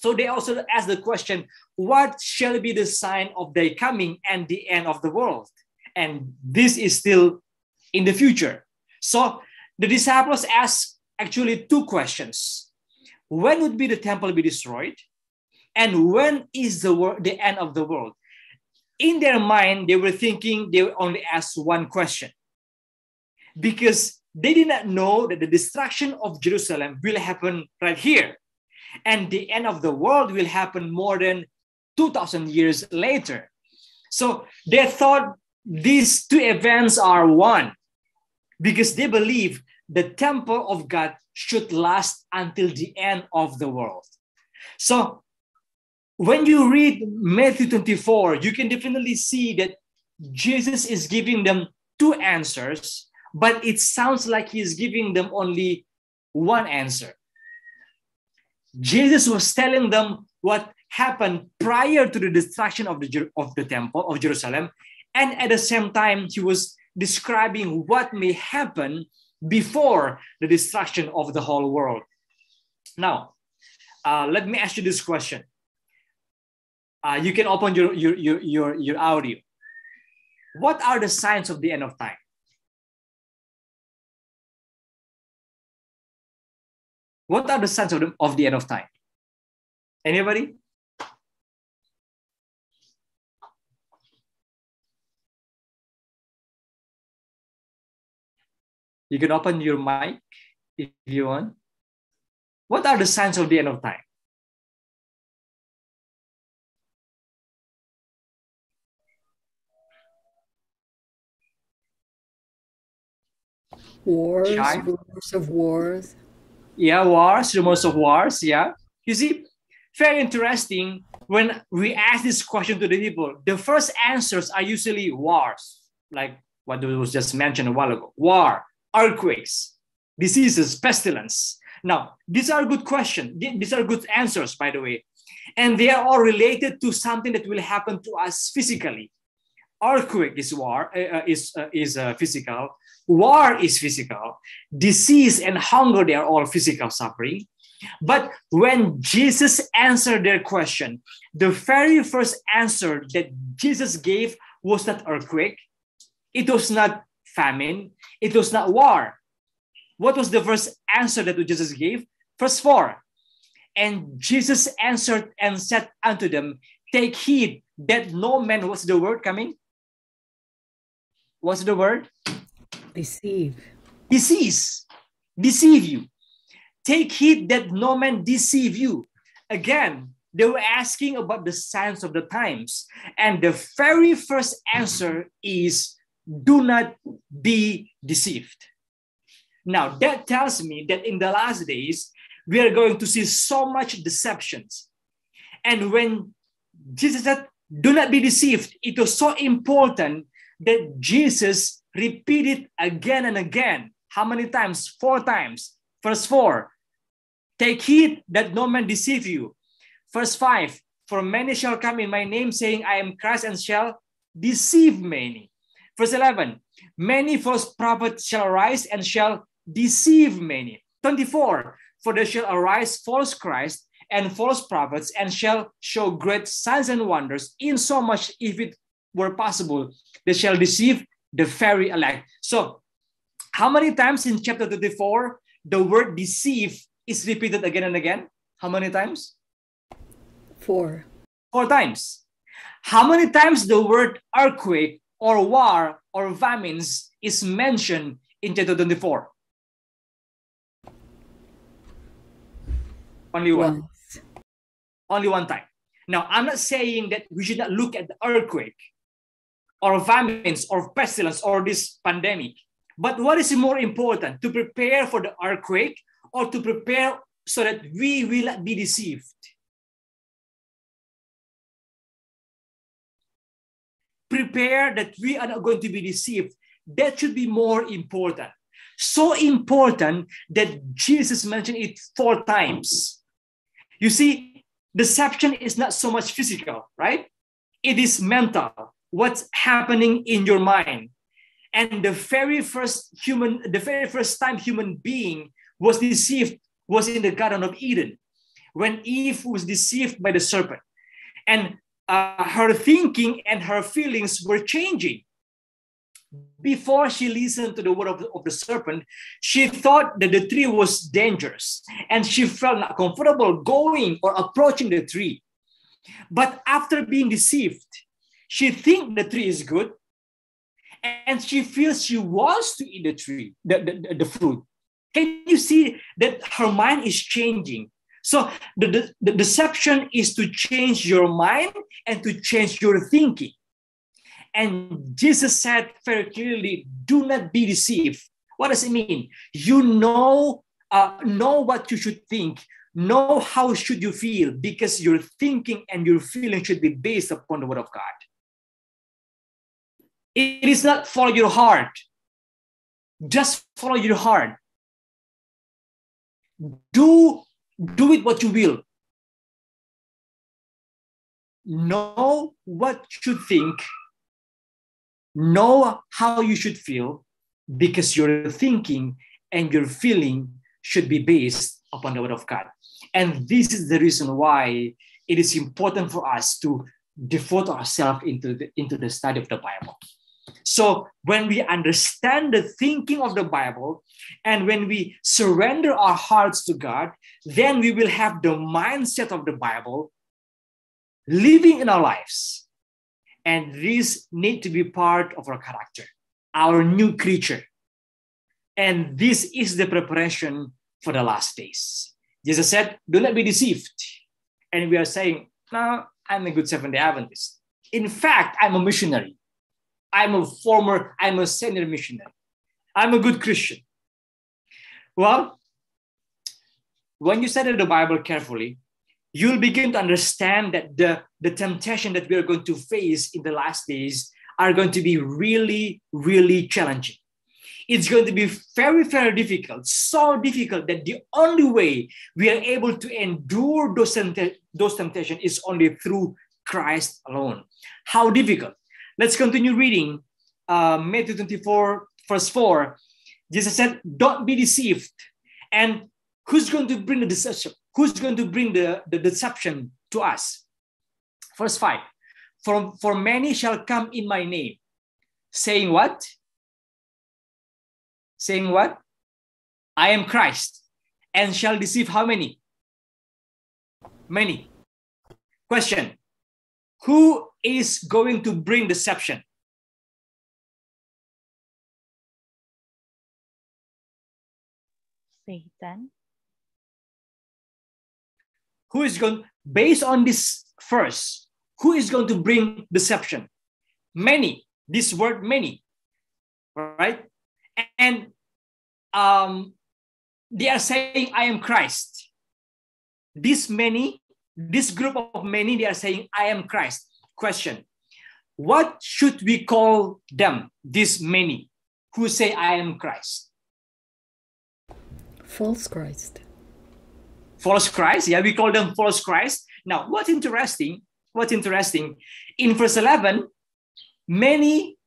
I: So they also asked the question, what shall be the sign of thy coming and the end of the world? And this is still in the future. So the disciples asked actually two questions. When would be the temple be destroyed? And when is the, the end of the world? in their mind, they were thinking they only ask one question because they did not know that the destruction of Jerusalem will happen right here. And the end of the world will happen more than 2,000 years later. So they thought these two events are one because they believe the temple of God should last until the end of the world. So when you read Matthew 24, you can definitely see that Jesus is giving them two answers, but it sounds like he's giving them only one answer. Jesus was telling them what happened prior to the destruction of the, of the temple of Jerusalem, and at the same time, he was describing what may happen before the destruction of the whole world. Now, uh, let me ask you this question uh, you can open your, your, your, your, your audio. What are the signs of the end of time? What are the signs of the, of the end of time? Anybody? You can open your mic if you want. What are the signs of the end of time?
F: Wars, rumors of wars.
I: Yeah, wars, rumors of wars. Yeah. You see, very interesting when we ask this question to the people, the first answers are usually wars, like what was just mentioned a while ago war, earthquakes, diseases, pestilence. Now, these are good questions. These are good answers, by the way. And they are all related to something that will happen to us physically. Earthquake is war, uh, is, uh, is uh, physical. War is physical. Disease and hunger, they are all physical suffering. But when Jesus answered their question, the very first answer that Jesus gave was not earthquake, it was not famine, it was not war. What was the first answer that Jesus gave? Verse 4 And Jesus answered and said unto them, Take heed that no man, what's the word coming? What's the word?
F: Deceive.
I: Deceive. Deceive you. Take heed that no man deceive you. Again, they were asking about the signs of the times. And the very first answer is do not be deceived. Now, that tells me that in the last days, we are going to see so much deceptions. And when Jesus said, do not be deceived, it was so important that Jesus repeated again and again. How many times? Four times. Verse 4 Take heed that no man deceive you. Verse 5 For many shall come in my name, saying, I am Christ, and shall deceive many. Verse 11 Many false prophets shall arise and shall deceive many. 24 For there shall arise false Christ and false prophets, and shall show great signs and wonders, in so much, if it were possible, they shall deceive the very elect. So, how many times in chapter 24 the word deceive is repeated again and again? How many times?
F: Four.
I: Four times. How many times the word earthquake or war or famines is mentioned in chapter 24? Only one.
F: Once.
I: Only one time. Now, I'm not saying that we should not look at the earthquake or famines or pestilence or this pandemic. But what is more important, to prepare for the earthquake or to prepare so that we will not be deceived? Prepare that we are not going to be deceived. That should be more important. So important that Jesus mentioned it four times. You see, deception is not so much physical, right? It is mental. What's happening in your mind? And the very first human, the very first time human being was deceived was in the Garden of Eden, when Eve was deceived by the serpent. And uh, her thinking and her feelings were changing. Before she listened to the word of the, of the serpent, she thought that the tree was dangerous and she felt not comfortable going or approaching the tree. But after being deceived, she thinks the tree is good and she feels she wants to eat the tree, the, the, the fruit. Can you see that her mind is changing? So the, the, the deception is to change your mind and to change your thinking. And Jesus said very clearly, do not be deceived. What does it mean? You know, uh, know what you should think, know how should you feel, because your thinking and your feeling should be based upon the word of God. It is not follow your heart. Just follow your heart. Do do it what you will. Know what you think. Know how you should feel, because your thinking and your feeling should be based upon the word of God. And this is the reason why it is important for us to devote ourselves into the, into the study of the Bible. So when we understand the thinking of the Bible and when we surrender our hearts to God, then we will have the mindset of the Bible living in our lives. And these need to be part of our character, our new creature. And this is the preparation for the last days. Jesus said, Do not be deceived. And we are saying, No, I'm a good Seventh day Adventist. In fact, I'm a missionary. I'm a former, I'm a senior missionary. I'm a good Christian. Well, when you study the Bible carefully, you'll begin to understand that the, the temptation that we are going to face in the last days are going to be really, really challenging. It's going to be very, very difficult, so difficult that the only way we are able to endure those, those temptations is only through Christ alone. How difficult? Let's continue reading uh, Matthew 24, verse 4. Jesus said, Don't be deceived. And who's going to bring the deception? Who's going to bring the, the deception to us? Verse 5 for, for many shall come in my name, saying what? Saying what? I am Christ, and shall deceive how many? Many. Question Who is going to bring deception?
A: Satan.
I: Who is going, based on this first, who is going to bring deception? Many. This word many. Right? And um, they are saying, I am Christ. This many, this group of many, they are saying, I am Christ. Question What should we call them, this many who say, I am Christ?
F: False Christ.
I: False Christ, yeah, we call them false Christ. Now, what's interesting, what's interesting, in verse 11, many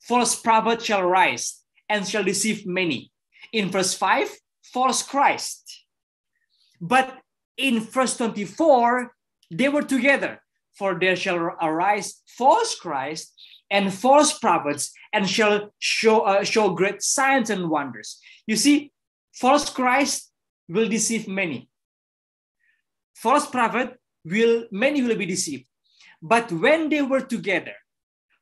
I: false prophets shall rise and shall deceive many. In verse 5, false Christ. But in verse 24, they were together, for there shall arise false Christ and false prophets and shall show, uh, show great signs and wonders. You see, false Christ will deceive many. False prophet will, many will be deceived. But when they were together,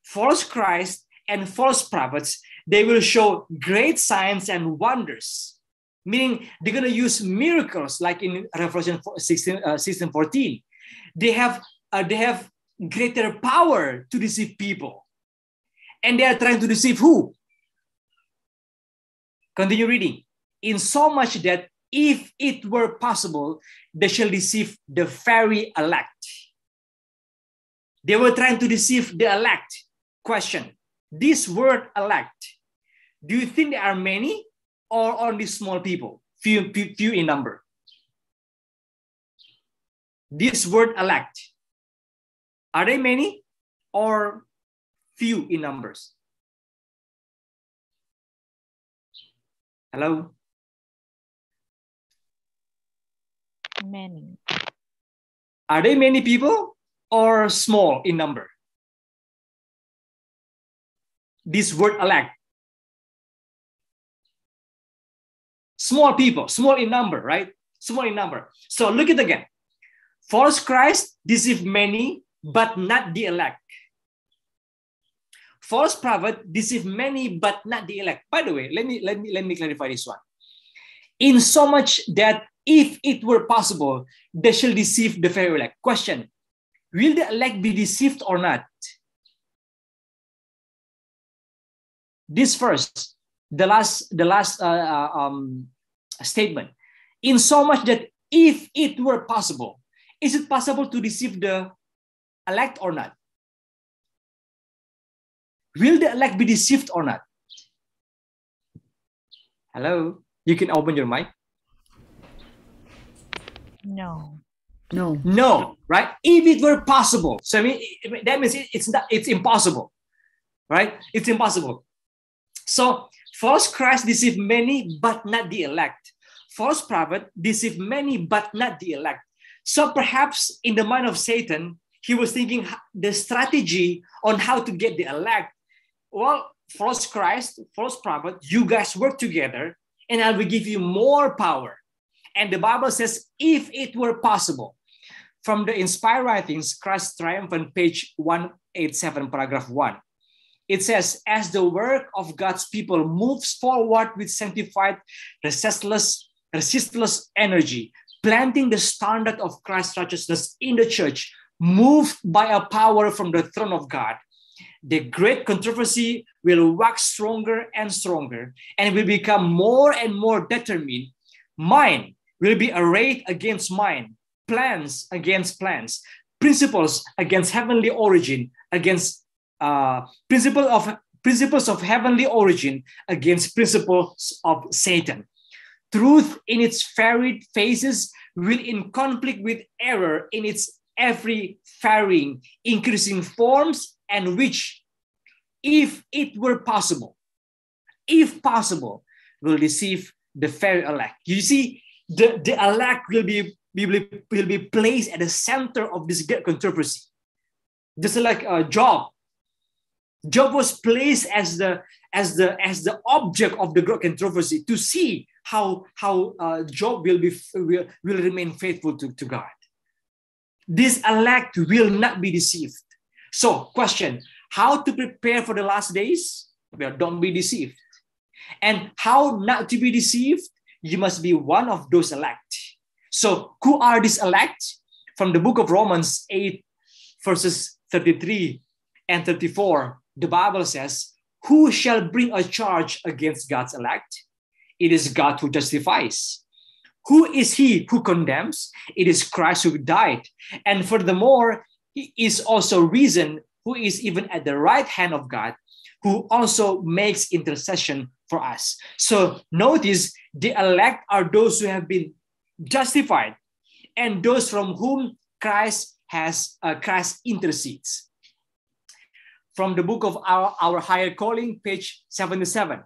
I: false Christ and false prophets, they will show great signs and wonders meaning they're going to use miracles like in revelation 16, uh, 16 14 they have uh, they have greater power to deceive people. And they are trying to deceive who? Continue reading. In so much that if it were possible they shall deceive the very elect. They were trying to deceive the elect. Question. This word elect do you think there are many or only small people, few, few, few in number. This word elect, are they many or few in numbers? Hello?
A: Many.
I: Are they many people or small in number? This word elect, small people, small in number, right? Small in number. So look at again. False Christ deceive many, but not the elect. False prophet deceive many, but not the elect. By the way, let me let me let me clarify this one. In so much that if it were possible, they shall deceive the very elect. Question: Will the elect be deceived or not? This first, the last, the last uh, um, statement. In so much that if it were possible, is it possible to deceive the elect or not? Will the elect be deceived or not? Hello, you can open your mic.
A: No.
F: No.
I: No, right? If it were possible, so I mean that means it's not it's impossible, right? It's impossible. So false Christ deceived many, but not the elect. False prophet deceived many, but not the elect. So perhaps in the mind of Satan, he was thinking the strategy on how to get the elect. Well, false Christ, false prophet, you guys work together, and I will give you more power. And the Bible says, if it were possible, from the inspired writings, Christ Triumphant, page 187, paragraph 1. It says, as the work of God's people moves forward with sanctified, resistless, resistless energy, planting the standard of Christ's righteousness in the church, moved by a power from the throne of God, the great controversy will wax stronger and stronger and will become more and more determined. Mind will be arrayed against mind, plans against plans, principles against heavenly origin, against uh, principle of principles of heavenly origin against principles of Satan. Truth in its varied phases will in conflict with error in its every varying, increasing forms, and which, if it were possible, if possible, will deceive the very elect. You see, the, the elect will be, will, be, will be placed at the center of this controversy. Just like a Job, Job was placed as the as the as the object of the great controversy to see how how uh, Job will be will, will remain faithful to, to God. This elect will not be deceived. So, question how to prepare for the last days? Well, don't be deceived. And how not to be deceived? You must be one of those elect. So, who are these elect? From the book of Romans 8, verses 33 and 34, the Bible says, Who shall bring a charge against God's elect? It is God who justifies. Who is he who condemns? It is Christ who died. And furthermore, he is also reason who is even at the right hand of God, who also makes intercession for us. So notice the elect are those who have been justified and those from whom Christ has uh, Christ intercedes. From the book of our, our higher calling, page 77.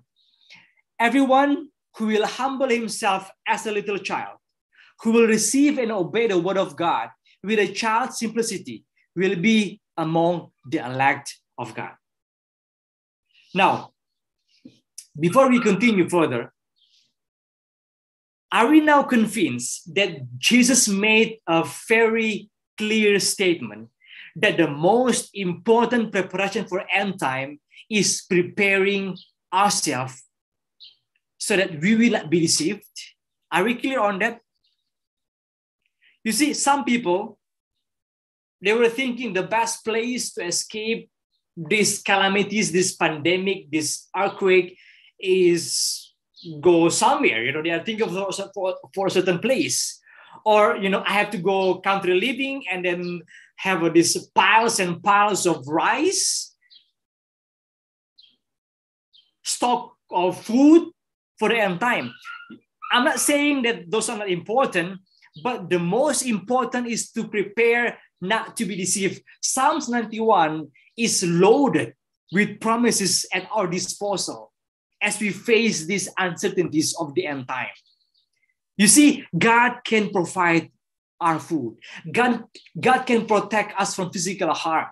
I: Everyone who will humble himself as a little child, who will receive and obey the word of God with a child's simplicity, will be among the elect of God. Now, before we continue further, are we now convinced that Jesus made a very clear statement that the most important preparation for end time is preparing ourselves so that we will not be deceived? Are we clear on that? You see, some people, they were thinking the best place to escape these calamities, this pandemic, this earthquake is go somewhere. You know, they are thinking of for, for a certain place. Or, you know, I have to go country living and then have uh, these piles and piles of rice, stock of food for the end time. I'm not saying that those are not important, but the most important is to prepare not to be deceived. Psalms 91 is loaded with promises at our disposal as we face these uncertainties of the end time. You see, God can provide our food. God, God can protect us from physical harm.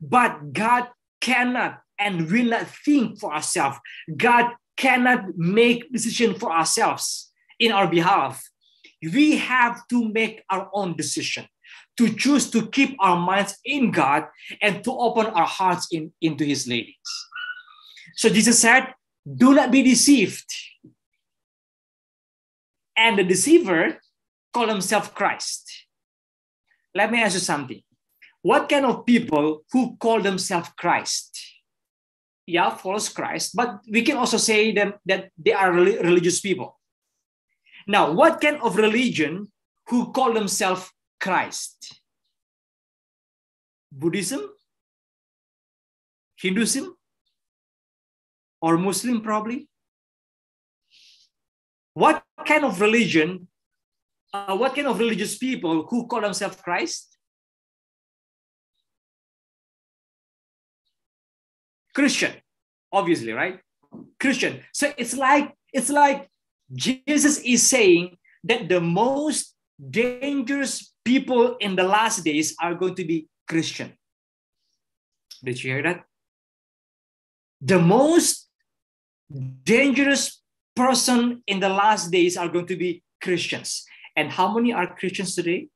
I: But God cannot and will not think for ourselves. God cannot make decision for ourselves in our behalf. We have to make our own decision to choose to keep our minds in God and to open our hearts in, into His leadings. So Jesus said, do not be deceived. And the deceiver call himself Christ. Let me ask you something. What kind of people who call themselves Christ? Yeah, follows Christ, but we can also say them that they are religious people. Now, what kind of religion who call themselves Christ? Buddhism? Hinduism? or Muslim probably. What kind of religion, uh, what kind of religious people who call themselves Christ? Christian, obviously, right? Christian. So it's like it's like Jesus is saying that the most dangerous people in the last days are going to be Christian. Did you hear that? The most dangerous person in the last days are going to be Christians. And how many are Christians today?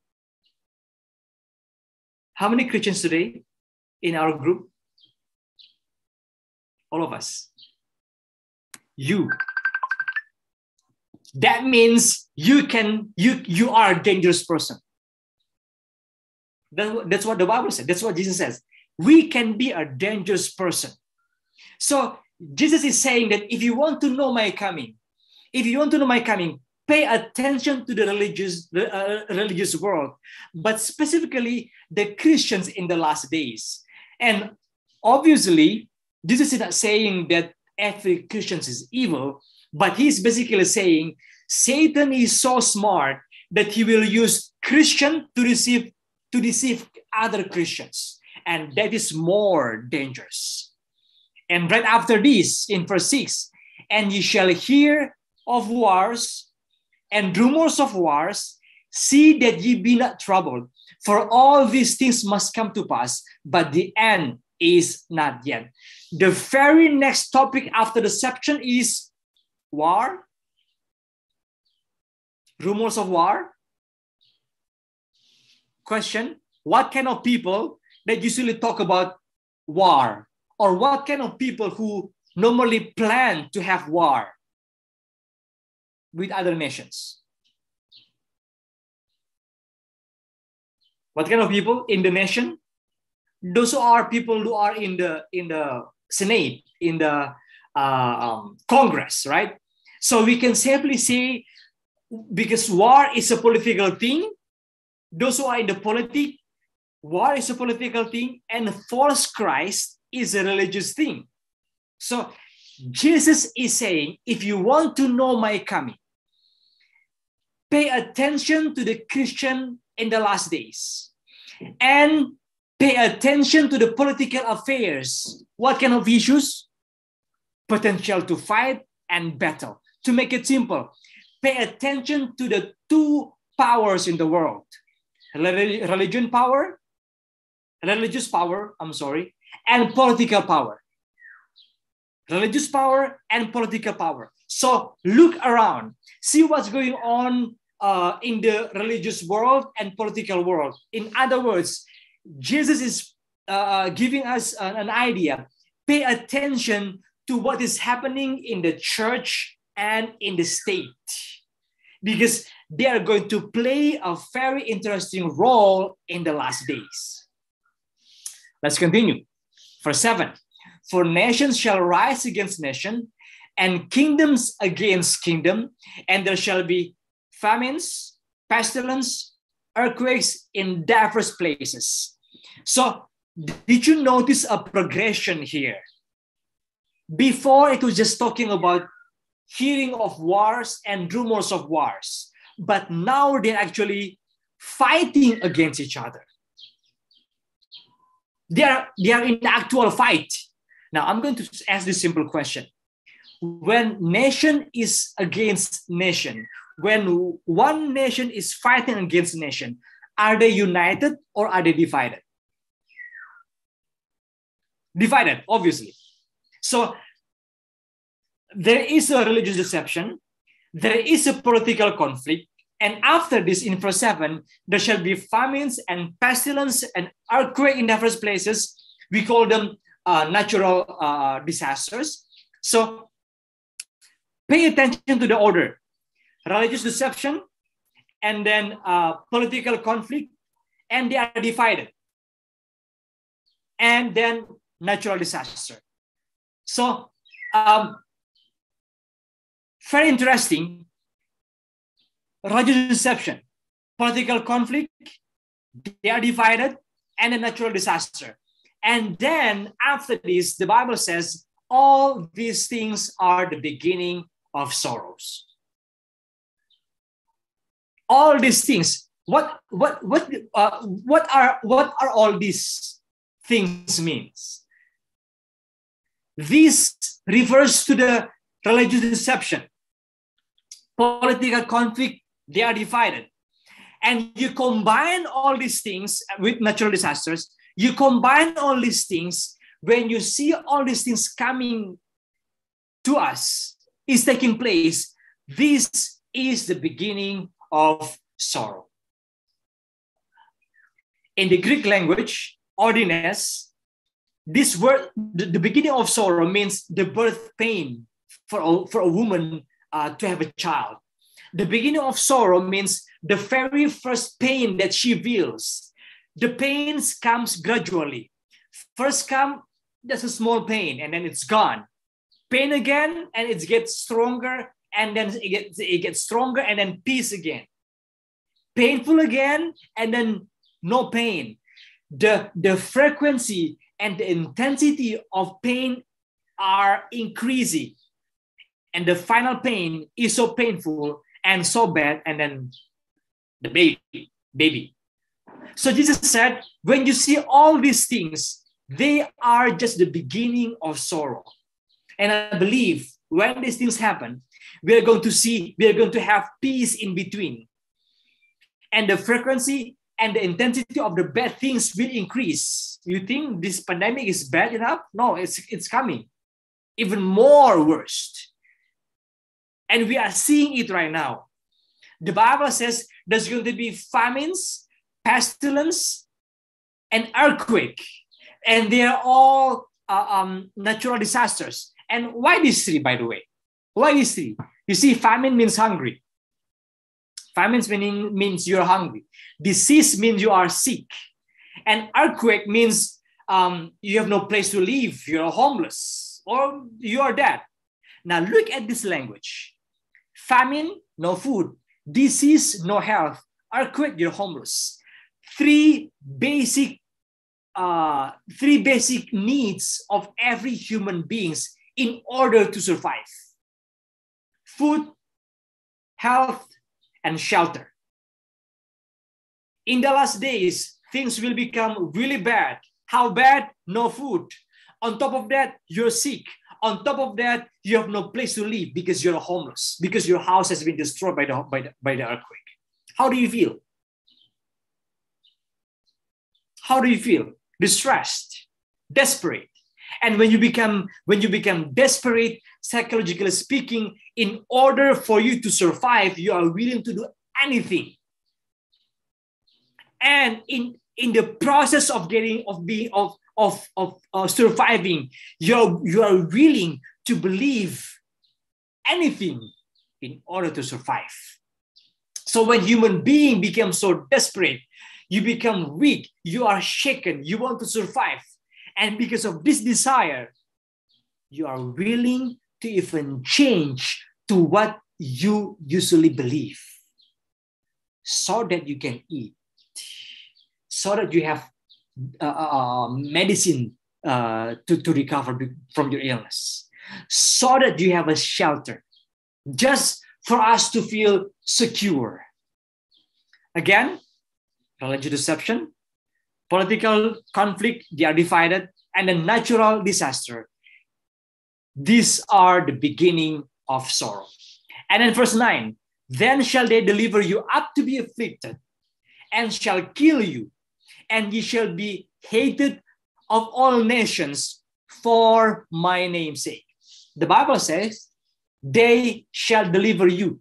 I: How many Christians today in our group? All of us. You. That means you can you you are a dangerous person. That, that's what the Bible says. That's what Jesus says. We can be a dangerous person. So Jesus is saying that if you want to know my coming, if you want to know my coming, pay attention to the religious the, uh, religious world, but specifically the Christians in the last days. And obviously, Jesus is not saying that Christian is evil, but he's basically saying Satan is so smart that he will use Christian to receive to deceive other Christians, and that is more dangerous. And right after this, in verse 6, and ye shall hear of wars and rumors of wars, see that ye be not troubled, for all these things must come to pass, but the end is not yet. The very next topic after deception is war, rumors of war. Question what kind of people that usually talk about war? Or what kind of people who normally plan to have war with other nations? What kind of people in the nation? Those are people who are in the in the senate in the uh, um, congress right? So we can safely say because war is a political thing those who are in the politics war is a political thing and false christ is a religious thing. So jesus is saying if you want to know my coming pay attention to the christian in the last days. And pay attention to the political affairs what kind of issues potential to fight and battle to make it simple pay attention to the two powers in the world religion power religious power, I'm sorry, and political power. Religious power and political power. So look around, see what's going on uh, in the religious world and political world. In other words, Jesus is uh, giving us an, an idea. Pay attention to what is happening in the church and in the state because they are going to play a very interesting role in the last days. Let's continue. Verse 7 For nations shall rise against nation, and kingdoms against kingdom, and there shall be famines, pestilence, earthquakes in diverse places. So, did you notice a progression here? Before it was just talking about hearing of wars and rumors of wars, but now they're actually fighting against each other. They are, they are in actual fight. Now, I'm going to ask this simple question. When nation is against nation, when one nation is fighting against nation, are they united or are they divided? Divided, obviously. So there is a religious deception, there is a political conflict, and after this, in verse 7, there shall be famines and pestilence and earthquake in diverse places. We call them uh, natural uh, disasters. So pay attention to the order religious deception, and then uh, political conflict, and they are divided. And then natural disaster. So, um, very interesting religious deception, political conflict, they are divided, and a natural disaster. And then after this, the Bible says all these things are the beginning of sorrows. All these things. What what what uh, what are what are all these things means? This refers to the religious deception, political conflict, they are divided. And you combine all these things with natural disasters, you combine all these things when you see all these things coming to us, is taking place. This is the beginning of sorrow. In the Greek language, ordines, this word, the, the beginning of sorrow means the birth pain for a, for a woman uh, to have a child. The beginning of sorrow means the very first pain that she feels. The pains comes gradually. First come just a small pain and then it's gone. Pain again and it gets stronger and then it gets, it gets stronger and then peace again. Painful again and then no pain. The, the frequency and the intensity of pain are increasing. And the final pain is so painful and so bad, and then the baby, baby. So Jesus said, when you see all these things, they are just the beginning of sorrow. And I believe when these things happen, we are going to see, we are going to have peace in between. And the frequency and the intensity of the bad things will increase. You think this pandemic is bad enough? No, it's, it's coming. Even more worst. And we are seeing it right now. The Bible says there's going to be famines, pestilence, and earthquake, and they are all uh, um, natural disasters. And why these three, by the way? Why these three? You see, famine means hungry. Famine meaning means you're hungry. Disease means you are sick. And earthquake means um, you have no place to live. You're homeless or you are dead. Now look at this language. Famine, no food. Disease, no health. Earthquake, you're homeless. Three basic, uh, three basic needs of every human beings in order to survive. Food, health, and shelter. In the last days, things will become really bad. How bad? No food. On top of that, you're sick. On top of that, you have no place to live because you're homeless, because your house has been destroyed by the, by the, by the earthquake. How do you feel? How do you feel? Distressed, desperate. And when you become when you become desperate, psychologically speaking, in order for you to survive, you are willing to do anything. And in in the process of getting of being of of of uh, surviving, you're you are willing to believe anything in order to survive. So when human being becomes so desperate, you become weak, you are shaken, you want to survive. And because of this desire, you are willing to even change to what you usually believe so that you can eat, so that you have uh, uh, medicine uh, to, to recover from your illness, so that you have a shelter, just for us to feel secure. Again, religious deception, political conflict, they are divided, and a natural disaster. These are the beginning of sorrow. And in verse 9, then shall they deliver you up to be afflicted, and shall kill you, and ye shall be hated of all nations for my name's sake. The Bible says, they shall deliver you.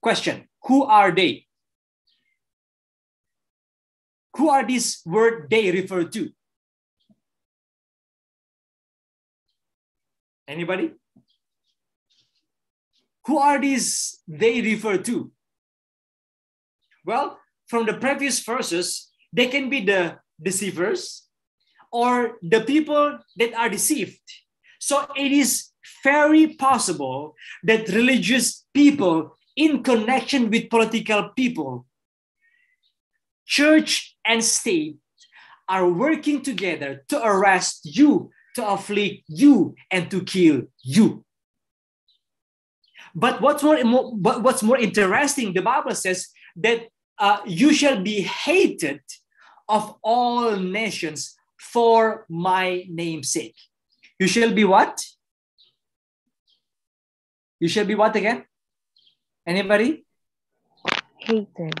I: Question Who are they? Who are these word they refer to? Anybody? Who are these they refer to? Well, from the previous verses, they can be the deceivers or the people that are deceived. So it is very possible that religious people, in connection with political people, church and state, are working together to arrest you, to afflict you, and to kill you. But what's more, what's more interesting, the Bible says that uh, you shall be hated of all nations for my name's sake. You shall be what? You shall be what again? Anybody?
H: Hated.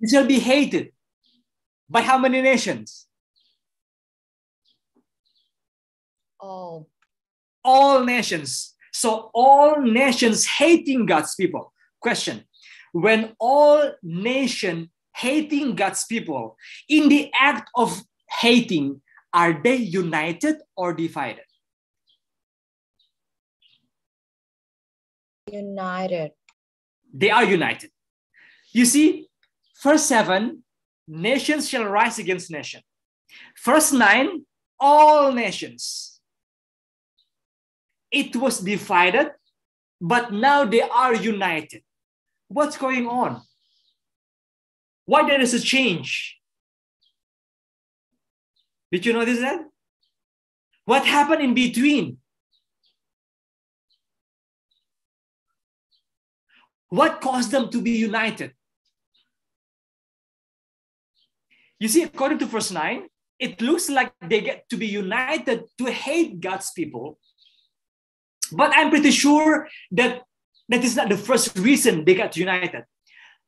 I: You shall be hated. By how many nations?
B: All.
I: All nations. So all nations hating God's people. Question. When all nation hating God's people, in the act of hating, are they united or divided?
B: United.
I: They are united. You see, verse 7 nations shall rise against nation. Verse 9 all nations. It was divided, but now they are united. What's going on? Why there is a change? Did you notice that? What happened in between? What caused them to be united? You see, according to verse 9, it looks like they get to be united to hate God's people. But I'm pretty sure that that is not the first reason they got united.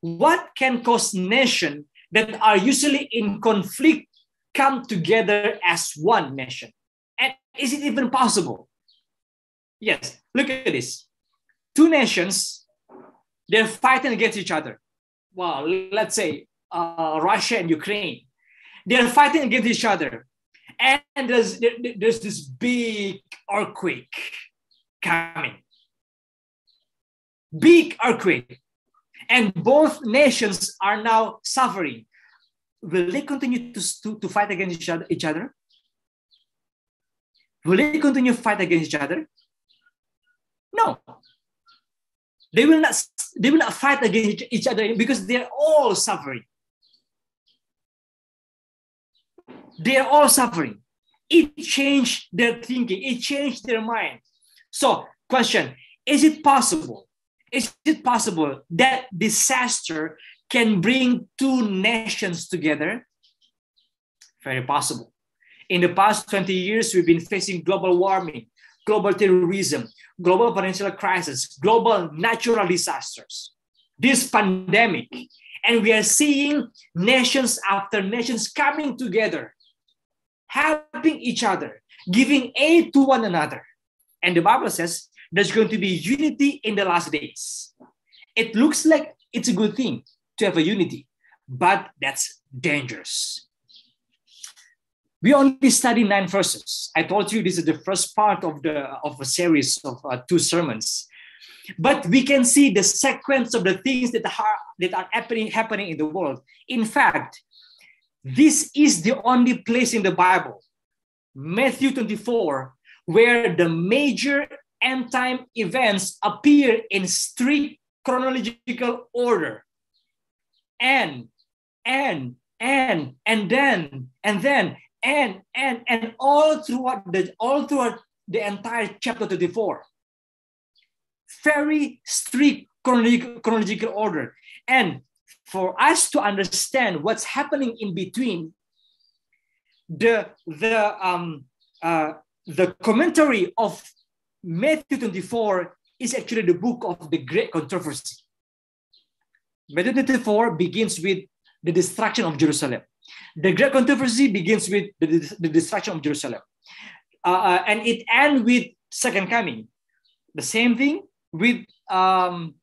I: What can cause nations that are usually in conflict come together as one nation? And is it even possible? Yes, look at this. Two nations, they're fighting against each other. Well, let's say uh, Russia and Ukraine. They're fighting against each other. And there's, there- there's this big earthquake coming. Big earthquake. And both nations are now suffering. Will they continue to, to, to fight against each other? Will they continue to fight against each other? No. They will not they will not fight against each other because they're all suffering. They are all suffering. It changed their thinking, it changed their mind. So, question Is it possible? Is it possible that disaster can bring two nations together? Very possible. In the past 20 years, we've been facing global warming, global terrorism, global financial crisis, global natural disasters, this pandemic. And we are seeing nations after nations coming together, helping each other, giving aid to one another. And the Bible says there's going to be unity in the last days. It looks like it's a good thing to have a unity, but that's dangerous. We only study nine verses. I told you this is the first part of the of a series of uh, two sermons, but we can see the sequence of the things that are that are happening happening in the world. In fact, this is the only place in the Bible, Matthew 24, where the major end time events appear in strict chronological order. And, and, and, and then, and then, and, and, and all throughout the, all throughout the entire chapter 24. Very strict chronological, chronological order. And for us to understand what's happening in between, the, the, um, uh, the commentary of Matthew 24 is actually the book of the great controversy. Matthew 24 begins with the destruction of Jerusalem. The great controversy begins with the, the destruction of Jerusalem. Uh, and it ends with second coming. The same thing with um,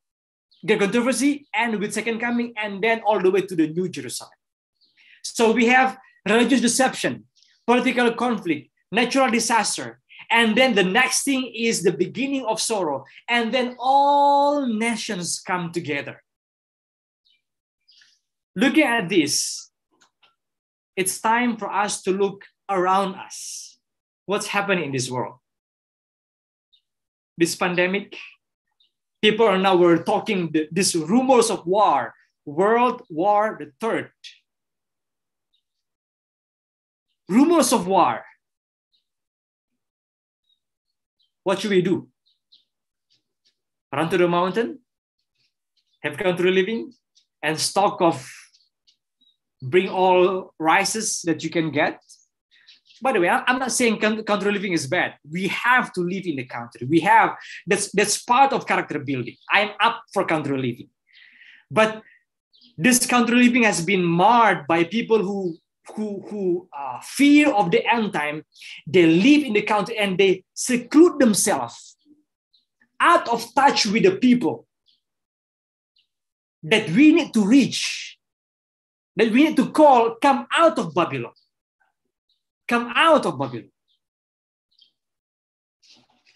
I: the controversy and with second coming, and then all the way to the new Jerusalem. So we have religious deception, political conflict, natural disaster, and then the next thing is the beginning of sorrow, and then all nations come together. Looking at this, it's time for us to look around us. What's happening in this world? This pandemic, people are now we're talking th- these rumors of war, World War the Third. Rumors of war. What should we do? Run to the mountain, have country living, and stock of bring all rices that you can get. By the way, I'm not saying country living is bad. We have to live in the country. We have that's that's part of character building. I'm up for country living, but this country living has been marred by people who who who uh, fear of the end time. They live in the country and they seclude themselves out of touch with the people that we need to reach, that we need to call, come out of Babylon. Come out of Babylon.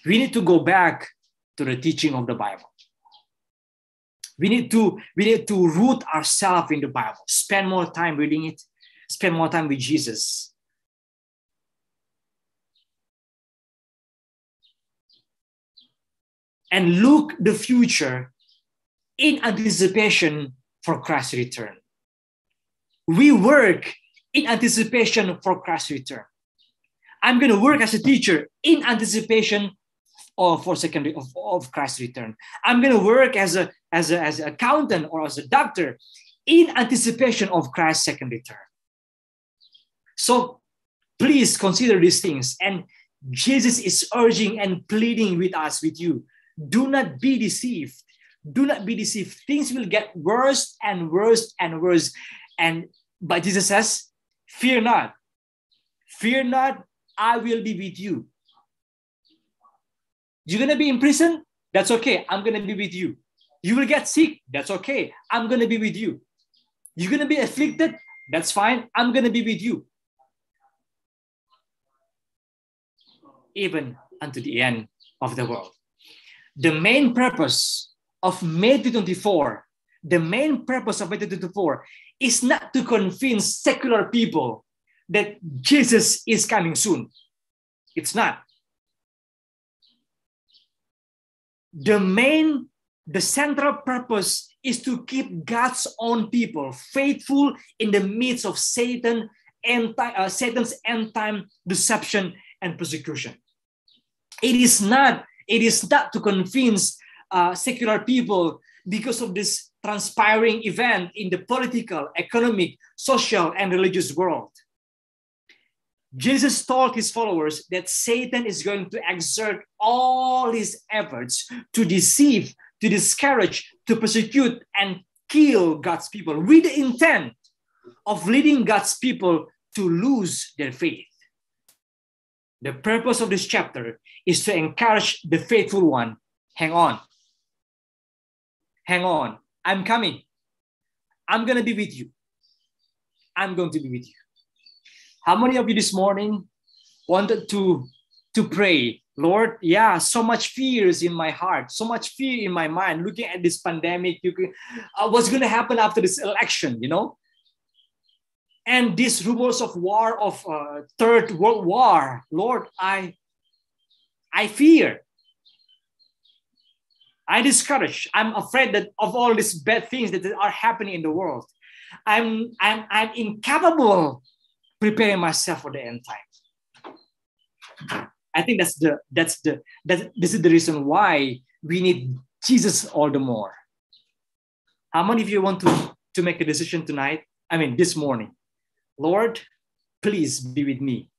I: We need to go back to the teaching of the Bible. We need to, we need to root ourselves in the Bible, spend more time reading it, spend more time with Jesus. And look the future in anticipation for Christ's return. We work in anticipation for Christ's return. I'm going to work as a teacher in anticipation of for second of, of Christ's return. I'm going to work as a as a as an accountant or as a doctor in anticipation of Christ's second return. So please consider these things. And Jesus is urging and pleading with us, with you. Do not be deceived. Do not be deceived. Things will get worse and worse and worse. And but Jesus says, Fear not. Fear not, I will be with you. You're gonna be in prison? That's okay. I'm gonna be with you. You will get sick? That's okay. I'm gonna be with you. You're gonna be afflicted? That's fine. I'm going to be with you. Even unto the end of the world. The main purpose of Matthew 24, the main purpose of Matthew 24 is not to convince secular people that Jesus is coming soon. It's not. The main, the central purpose is to keep God's own people faithful in the midst of Satan and uh, Satan's end time deception and persecution. It is not. It is not to convince uh, secular people because of this transpiring event in the political, economic, social, and religious world. Jesus told his followers that Satan is going to exert all his efforts to deceive, to discourage, to persecute, and kill God's people with the intent of leading God's people to lose their faith. The purpose of this chapter is to encourage the faithful one hang on. Hang on. I'm coming. I'm going to be with you. I'm going to be with you. How many of you this morning wanted to, to pray? Lord, yeah, so much fears in my heart, so much fear in my mind, looking at this pandemic, you can, uh, what's going to happen after this election, you know? And these rumors of war, of uh, third world war, Lord, I, I fear. I discourage. I'm afraid that of all these bad things that are happening in the world. I'm, I'm, I'm incapable preparing myself for the end time. I think that's the that's the that this is the reason why we need Jesus all the more. How many of you want to to make a decision tonight? I mean, this morning, Lord, please be with me.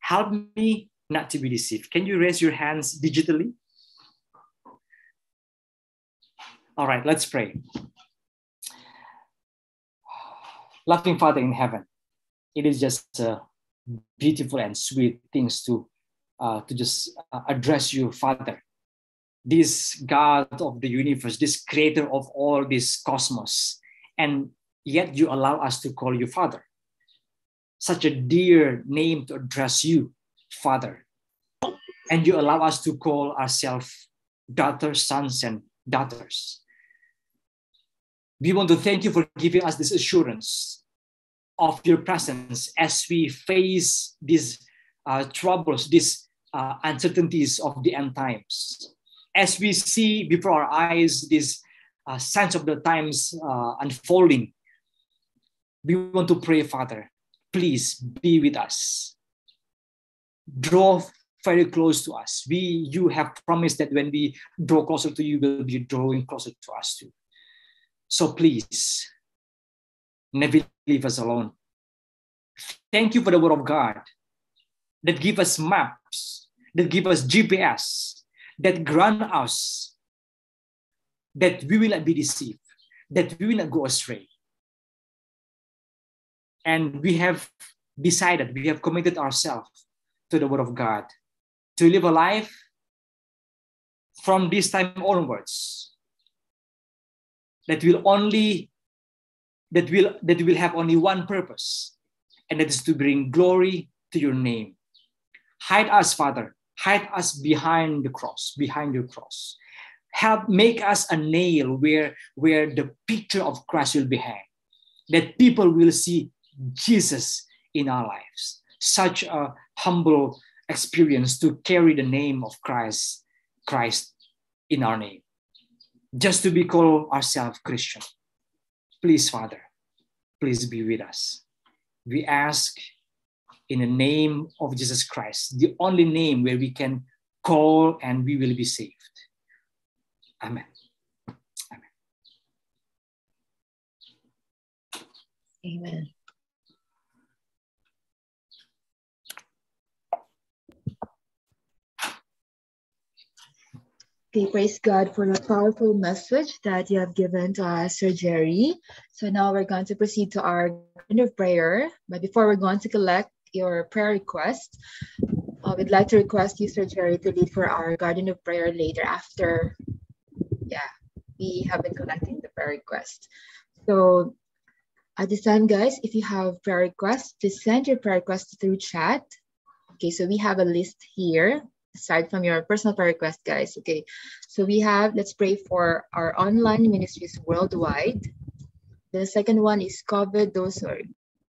I: Help me not to be deceived. Can you raise your hands digitally? All right, let's pray. Loving Father in heaven, it is just uh, beautiful and sweet things to uh, to just uh, address you, Father. This God of the universe, this creator of all this cosmos, and yet you allow us to call you Father. Such a dear name to address you, Father. And you allow us to call ourselves daughters, sons, and daughters. We want to thank you for giving us this assurance of your presence as we face these uh, troubles, these uh, uncertainties of the end times. As we see before our eyes these uh, signs of the times uh, unfolding, we want to pray, Father, please be with us. Draw very close to us. We, you have promised that when we draw closer to you, we'll be drawing closer to us too. So please, never leave us alone. Thank you for the word of God that give us maps, that give us GPS, that grant us that we will not be deceived, that we will not go astray. And we have decided, we have committed ourselves to the word of God to live a life from this time onwards that will only that will that will have only one purpose and that is to bring glory to your name. Hide us father. Hide us behind the cross behind your cross. Help make us a nail where where the picture of christ will be hanged that people will see jesus in our lives such a humble experience to carry the name of christ christ in our name just to be called ourselves Christian. Please, Father, please be with us. We ask in the name of Jesus Christ, the only name where we can call and we will be saved. Amen.
B: Amen. Amen. Okay, praise God for the powerful message that you have given to us, Sir Jerry. So now we're going to proceed to our end of prayer. But before we're going to collect your prayer request, uh, we'd like to request you, Sir Jerry, to lead for our garden of prayer later after, yeah, we have been collecting the prayer request. So At this time, guys, if you have prayer requests, please send your prayer requests through chat. Okay, so we have a list here, aside from your personal prayer request, guys. Okay, so we have, let's pray for our online ministries worldwide. The second one is COVID, those who are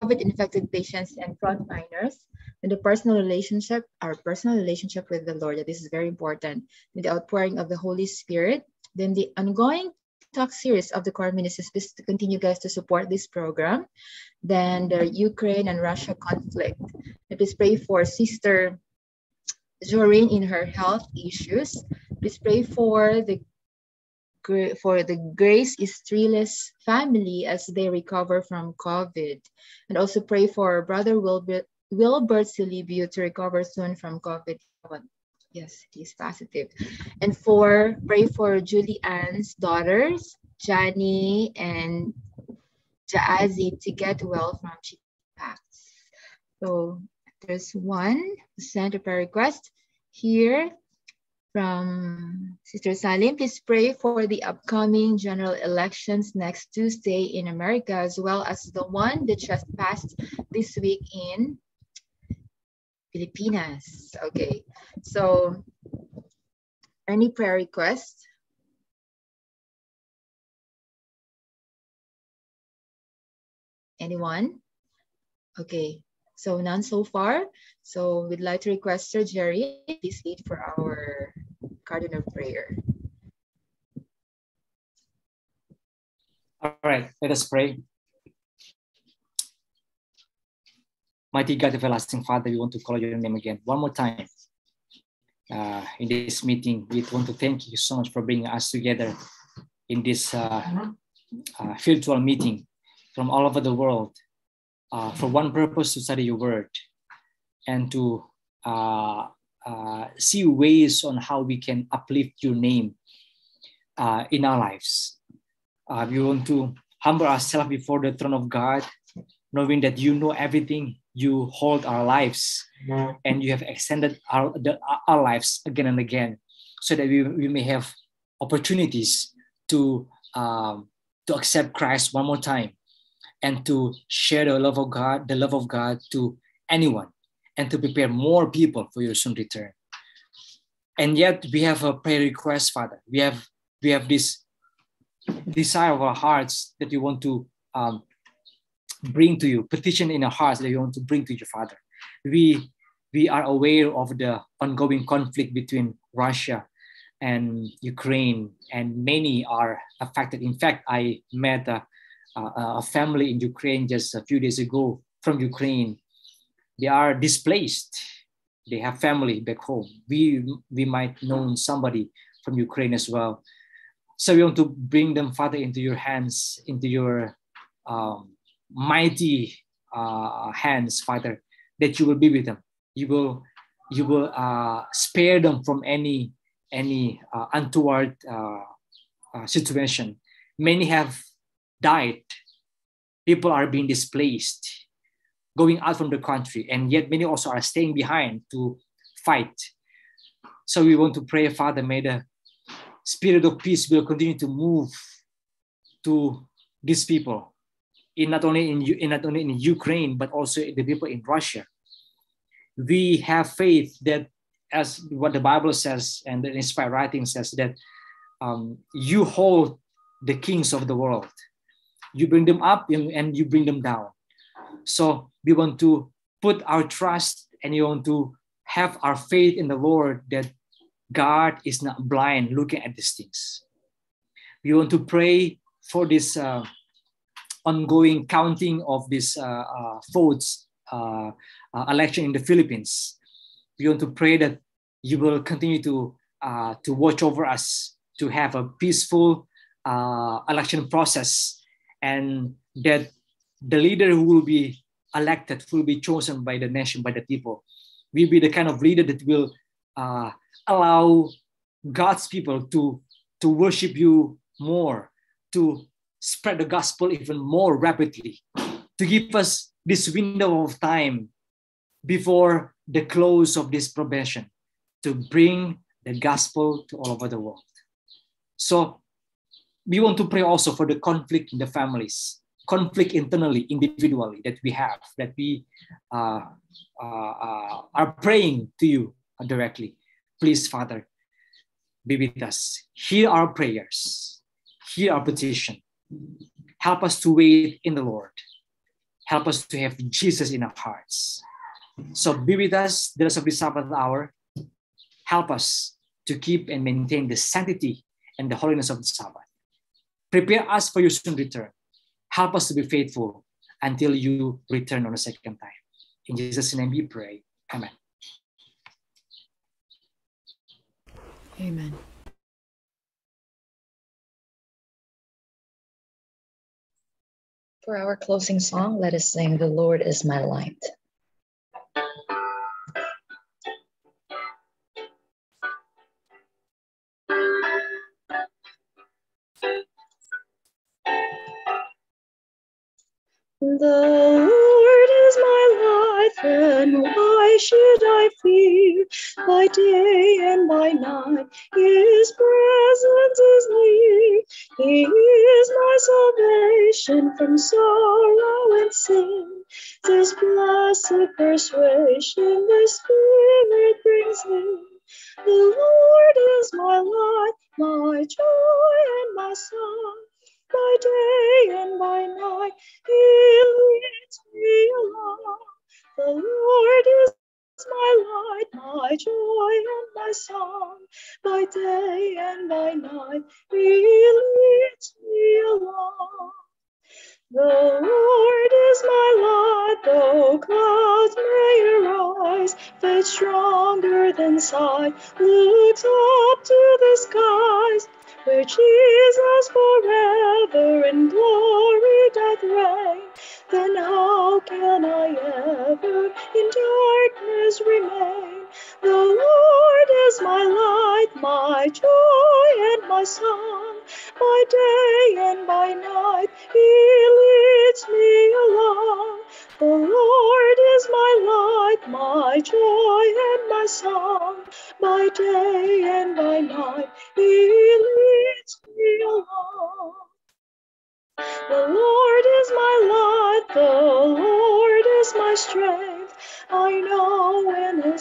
B: COVID-infected patients and frontliners. And the personal relationship, our personal relationship with the Lord, this is very important. And the outpouring of the Holy Spirit. Then the ongoing talk series of the core ministries is to continue guys to support this program. Then the Ukraine and Russia conflict. Please pray for Sister Joreen in her health issues. Please pray for the for the Grace Estrellas family as they recover from COVID. And also pray for Brother Wilbert, Wilbert Silibio to recover soon from COVID. Yes, he's positive. And for pray for Julie Ann's daughters, Jani and Jaazi to get well from chickenpox. So there's one sent a prayer request here from Sister Salim. Please pray for the upcoming general elections next Tuesday in America, as well as the one that just passed this week in Filipinas. Okay, so any prayer requests? Anyone? Okay, so none so far. So we'd like to request Sir Jerry, please lead for our garden of prayer.
I: All right, let us pray. Mighty God, everlasting Father, we want to call your name again one more time. Uh, in this meeting, we want to thank you so much for bringing us together in this uh, uh, virtual meeting from all over the world uh, for one purpose to study your word and to uh, uh, see ways on how we can uplift your name uh, in our lives. Uh, we want to humble ourselves before the throne of God, knowing that you know everything, you hold our lives, and you have extended our, the, our lives again and again, so that we, we may have opportunities to um, to accept Christ one more time and to share the love of God, the love of God to anyone, and to prepare more people for your soon return. And yet we have a prayer request, Father. We have we have this desire of our hearts that we want to um, bring to you, petition in our hearts that we want to bring to you, Father. We we are aware of the ongoing conflict between Russia and Ukraine, and many are affected. In fact, I met a, a family in Ukraine just a few days ago from Ukraine. They are displaced. They have family back home. We we might know somebody from Ukraine as well. So we want to bring them, Father, into your hands, into your um, mighty uh, hands, Father, that you will be with them. You will you will uh, spare them from any any uh, untoward uh, uh, situation. Many have died. People are being displaced, going out from the country, and yet many also are staying behind to fight. So we want to pray, Father, may the spirit of peace will continue to move to these people, in not only in, in not only in Ukraine but also the people in Russia. We have faith that, as what the Bible says and the inspired writing says, that um, you hold the kings of the world. You bring them up and you bring them down. So we want to put our trust and you want to have our faith in the Lord that God is not blind looking at these things. We want to pray for this uh, ongoing counting of this uh, uh, votes uh, uh, election in the Philippines. We want to pray that you will continue to uh, to watch over us to have a peaceful election process, and that the leader who will be elected will be chosen by the nation, by the people, will be the kind of leader that will uh, allow God's people to, to worship you more, to spread the gospel even more rapidly, to give us this window of time before the close of this probation to bring the gospel to all over the world. So we want to pray also for the conflict in the families, conflict internally, individually that we have, that we uh, uh, uh, are praying to you directly. Please, Father, be with us. Hear our prayers. Hear our petition. Help us to wait in the Lord. Help us to have Jesus in our hearts. So be with us the rest of the Sabbath hour. Help us to keep and maintain the sanctity and the holiness of the Sabbath. Prepare us for your soon return. Help us to be faithful until you return on a second time. In Jesus' name we pray. Amen.
F: Amen.
A: For our closing song, let us sing The Lord is My Light. The Lord is my light, then why should I fear? By day and by night, His presence is near. He is my salvation from sorrow and sin. This blessed persuasion the Spirit brings in. The Lord is my light, my joy and my song by day and by night, He leads me along. The Lord is my light, my joy and my song. By day and by night, He leads me along. The Lord is my light, though clouds may arise, faith stronger than sight looks up to the skies where Jesus forever in glory doth reign, then how can I ever in darkness remain? The Lord is my light, my joy and my song. By day and by night, He leads me along. The Lord is my light, my joy and my song. By day and by night, He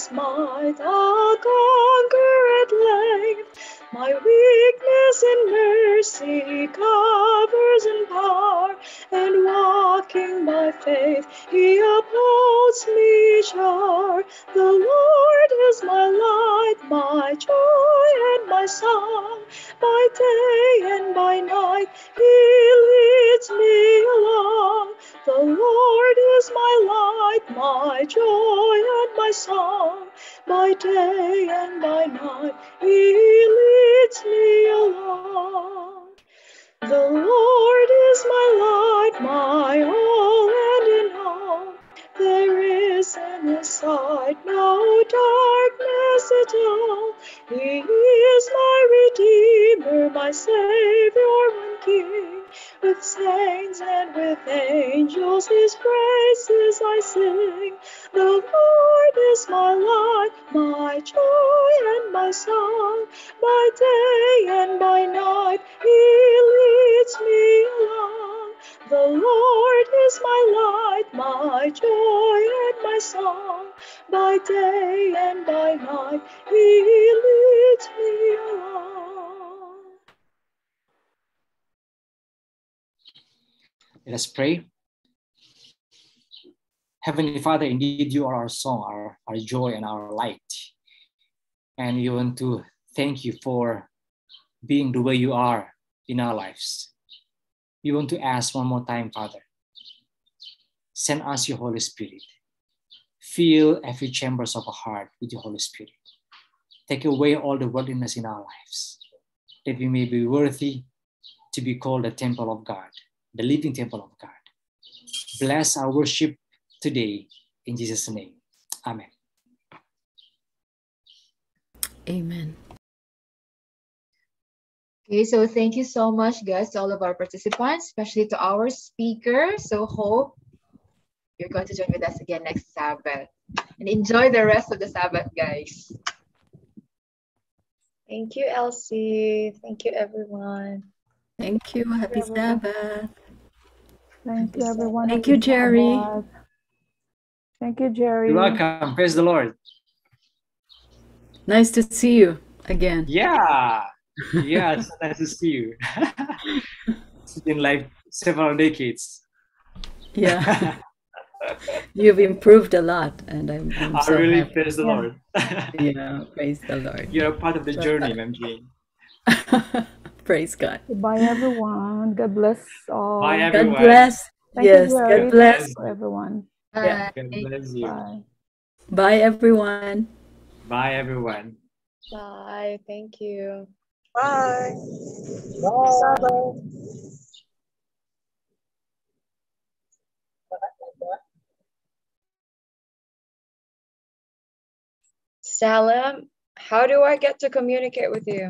A: His might I'll conquer at length. My weakness in mercy covers in power, and walking by faith, He upholds me sure. The Lord is my light, my joy and my song. By day and by night, He leads me along. The Lord is my light, my joy and my song. By day and by night, He leads me along. The Lord is my light, my all and in all. There is in His sight no darkness at all. He is my Redeemer, my Savior and King. With saints and with angels, His praises I sing. The Lord is my light, my joy and my song. By day and by night, He leads me along. The Lord is my light, my joy and my song. By day and by night, He leads me along.
I: Let us pray. Heavenly Father, indeed you are our song, our, our joy, and our light. And we want to thank you for being the way you are in our lives. We want to ask one more time, Father, send us your Holy Spirit. Fill every chambers of our heart with your Holy Spirit. Take away all the worldliness in our lives, that we may be worthy to be called the temple of God, the living temple of God. Bless our worship today in Jesus' name. Amen.
F: Amen.
B: Okay, so thank you so much, guys, to all of our participants, especially to our speaker. So hope you're going to join with us again next Sabbath. And enjoy the rest of the Sabbath, guys.
A: Thank you, Elsie. Thank you, everyone.
F: Thank you. Happy. Sabbath.
A: Thank you, everyone.
F: Thank you, Jerry.
A: Thank you, Jerry.
I: You're welcome. Praise the Lord.
F: Nice to see you again.
I: Yeah. Yeah, it's nice to see you. it's been like several decades.
F: Yeah. You've improved a lot, and I'm, I'm
I: I really
F: happy.
I: praise the Lord.
F: Yeah, praise the Lord.
I: You're a part of the
F: So-
I: journey, Ma'am Jane.
F: Praise God.
A: Goodbye, everyone. God bless all.
I: Bye, everyone.
F: God bless.
A: Thank
F: yes,
A: Jerry.
F: God bless.
A: For everyone.
F: Yeah.
I: God bless you.
A: Bye.
F: Bye, everyone.
I: Bye, everyone.
J: Bye. Thank you.
E: Bye.
J: Salam, how do I get to communicate with you?